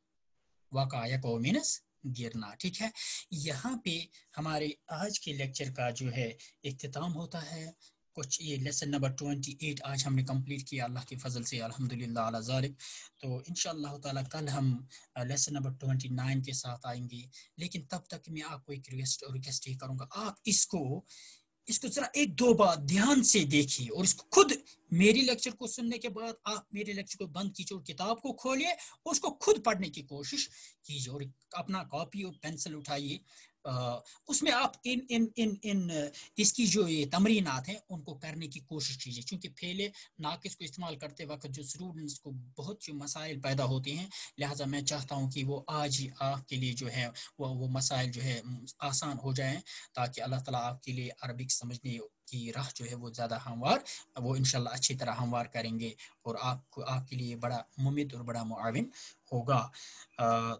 वकायक मीनस गिरना, ठीक है? यहाँ पे हमारे आज के लेक्चर का जो है, इख्तिताम होता है। कुछ ये लेसन नंबर ट्वेंटी एट आज हमने कंप्लीट किया अल्लाह के फजल से, अल्हम्दुलिल्लाह ज़ालिक। तो इन ताला कल हम लेसन नंबर ट्वेंटी नाइन के साथ आएँगे। लेकिन तब तक मैं आपको एक रिक्वेस्ट रिक्वेस्ट ही करूँगा, आप इसको इसको जरा एक दो बार ध्यान से देखिए और इसको खुद मेरी लेक्चर को सुनने के बाद आप मेरे लेक्चर को बंद कीजिए और किताब को खोलिए उसको खुद पढ़ने की कोशिश कीजिए और अपना कॉपी और पेंसिल उठाइए। उसमें आप इन इन इन इन इसकी जो ये तमरीनात हैं, उनको करने की कोशिश कीजिए। क्योंकि फेले, नाकिस को इस्तेमाल करते वक्त जो स्टूडेंट्स को बहुत जो मसाइल पैदा होते हैं, लिहाजा मैं चाहता हूँ कि वो आज ही आपके लिए जो है, वो वो मसाइल जो है आसान हो जाएँ, ताकि अल्लाह ताला आपके लिए अरबिक समझने की राह जो है वो ज़्यादा हमवार, वो इनशाला अच्छी तरह हमवार करेंगे और आपको, आपके लिए बड़ा मुमिद और बड़ा मुआविन होगा।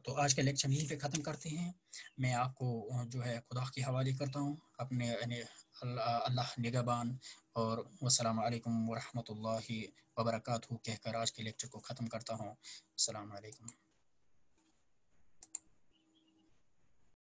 तो आज का लेक्चर यहीं पे ख़त्म करते हैं। मैं आपको जो है खुदा के हवाले करता हूँ। अपने अल्लाह निगबान और वसलम वरहमल वबरक कहकर आज के लेक्चर को ख़त्म करता हूँ। अल्लाम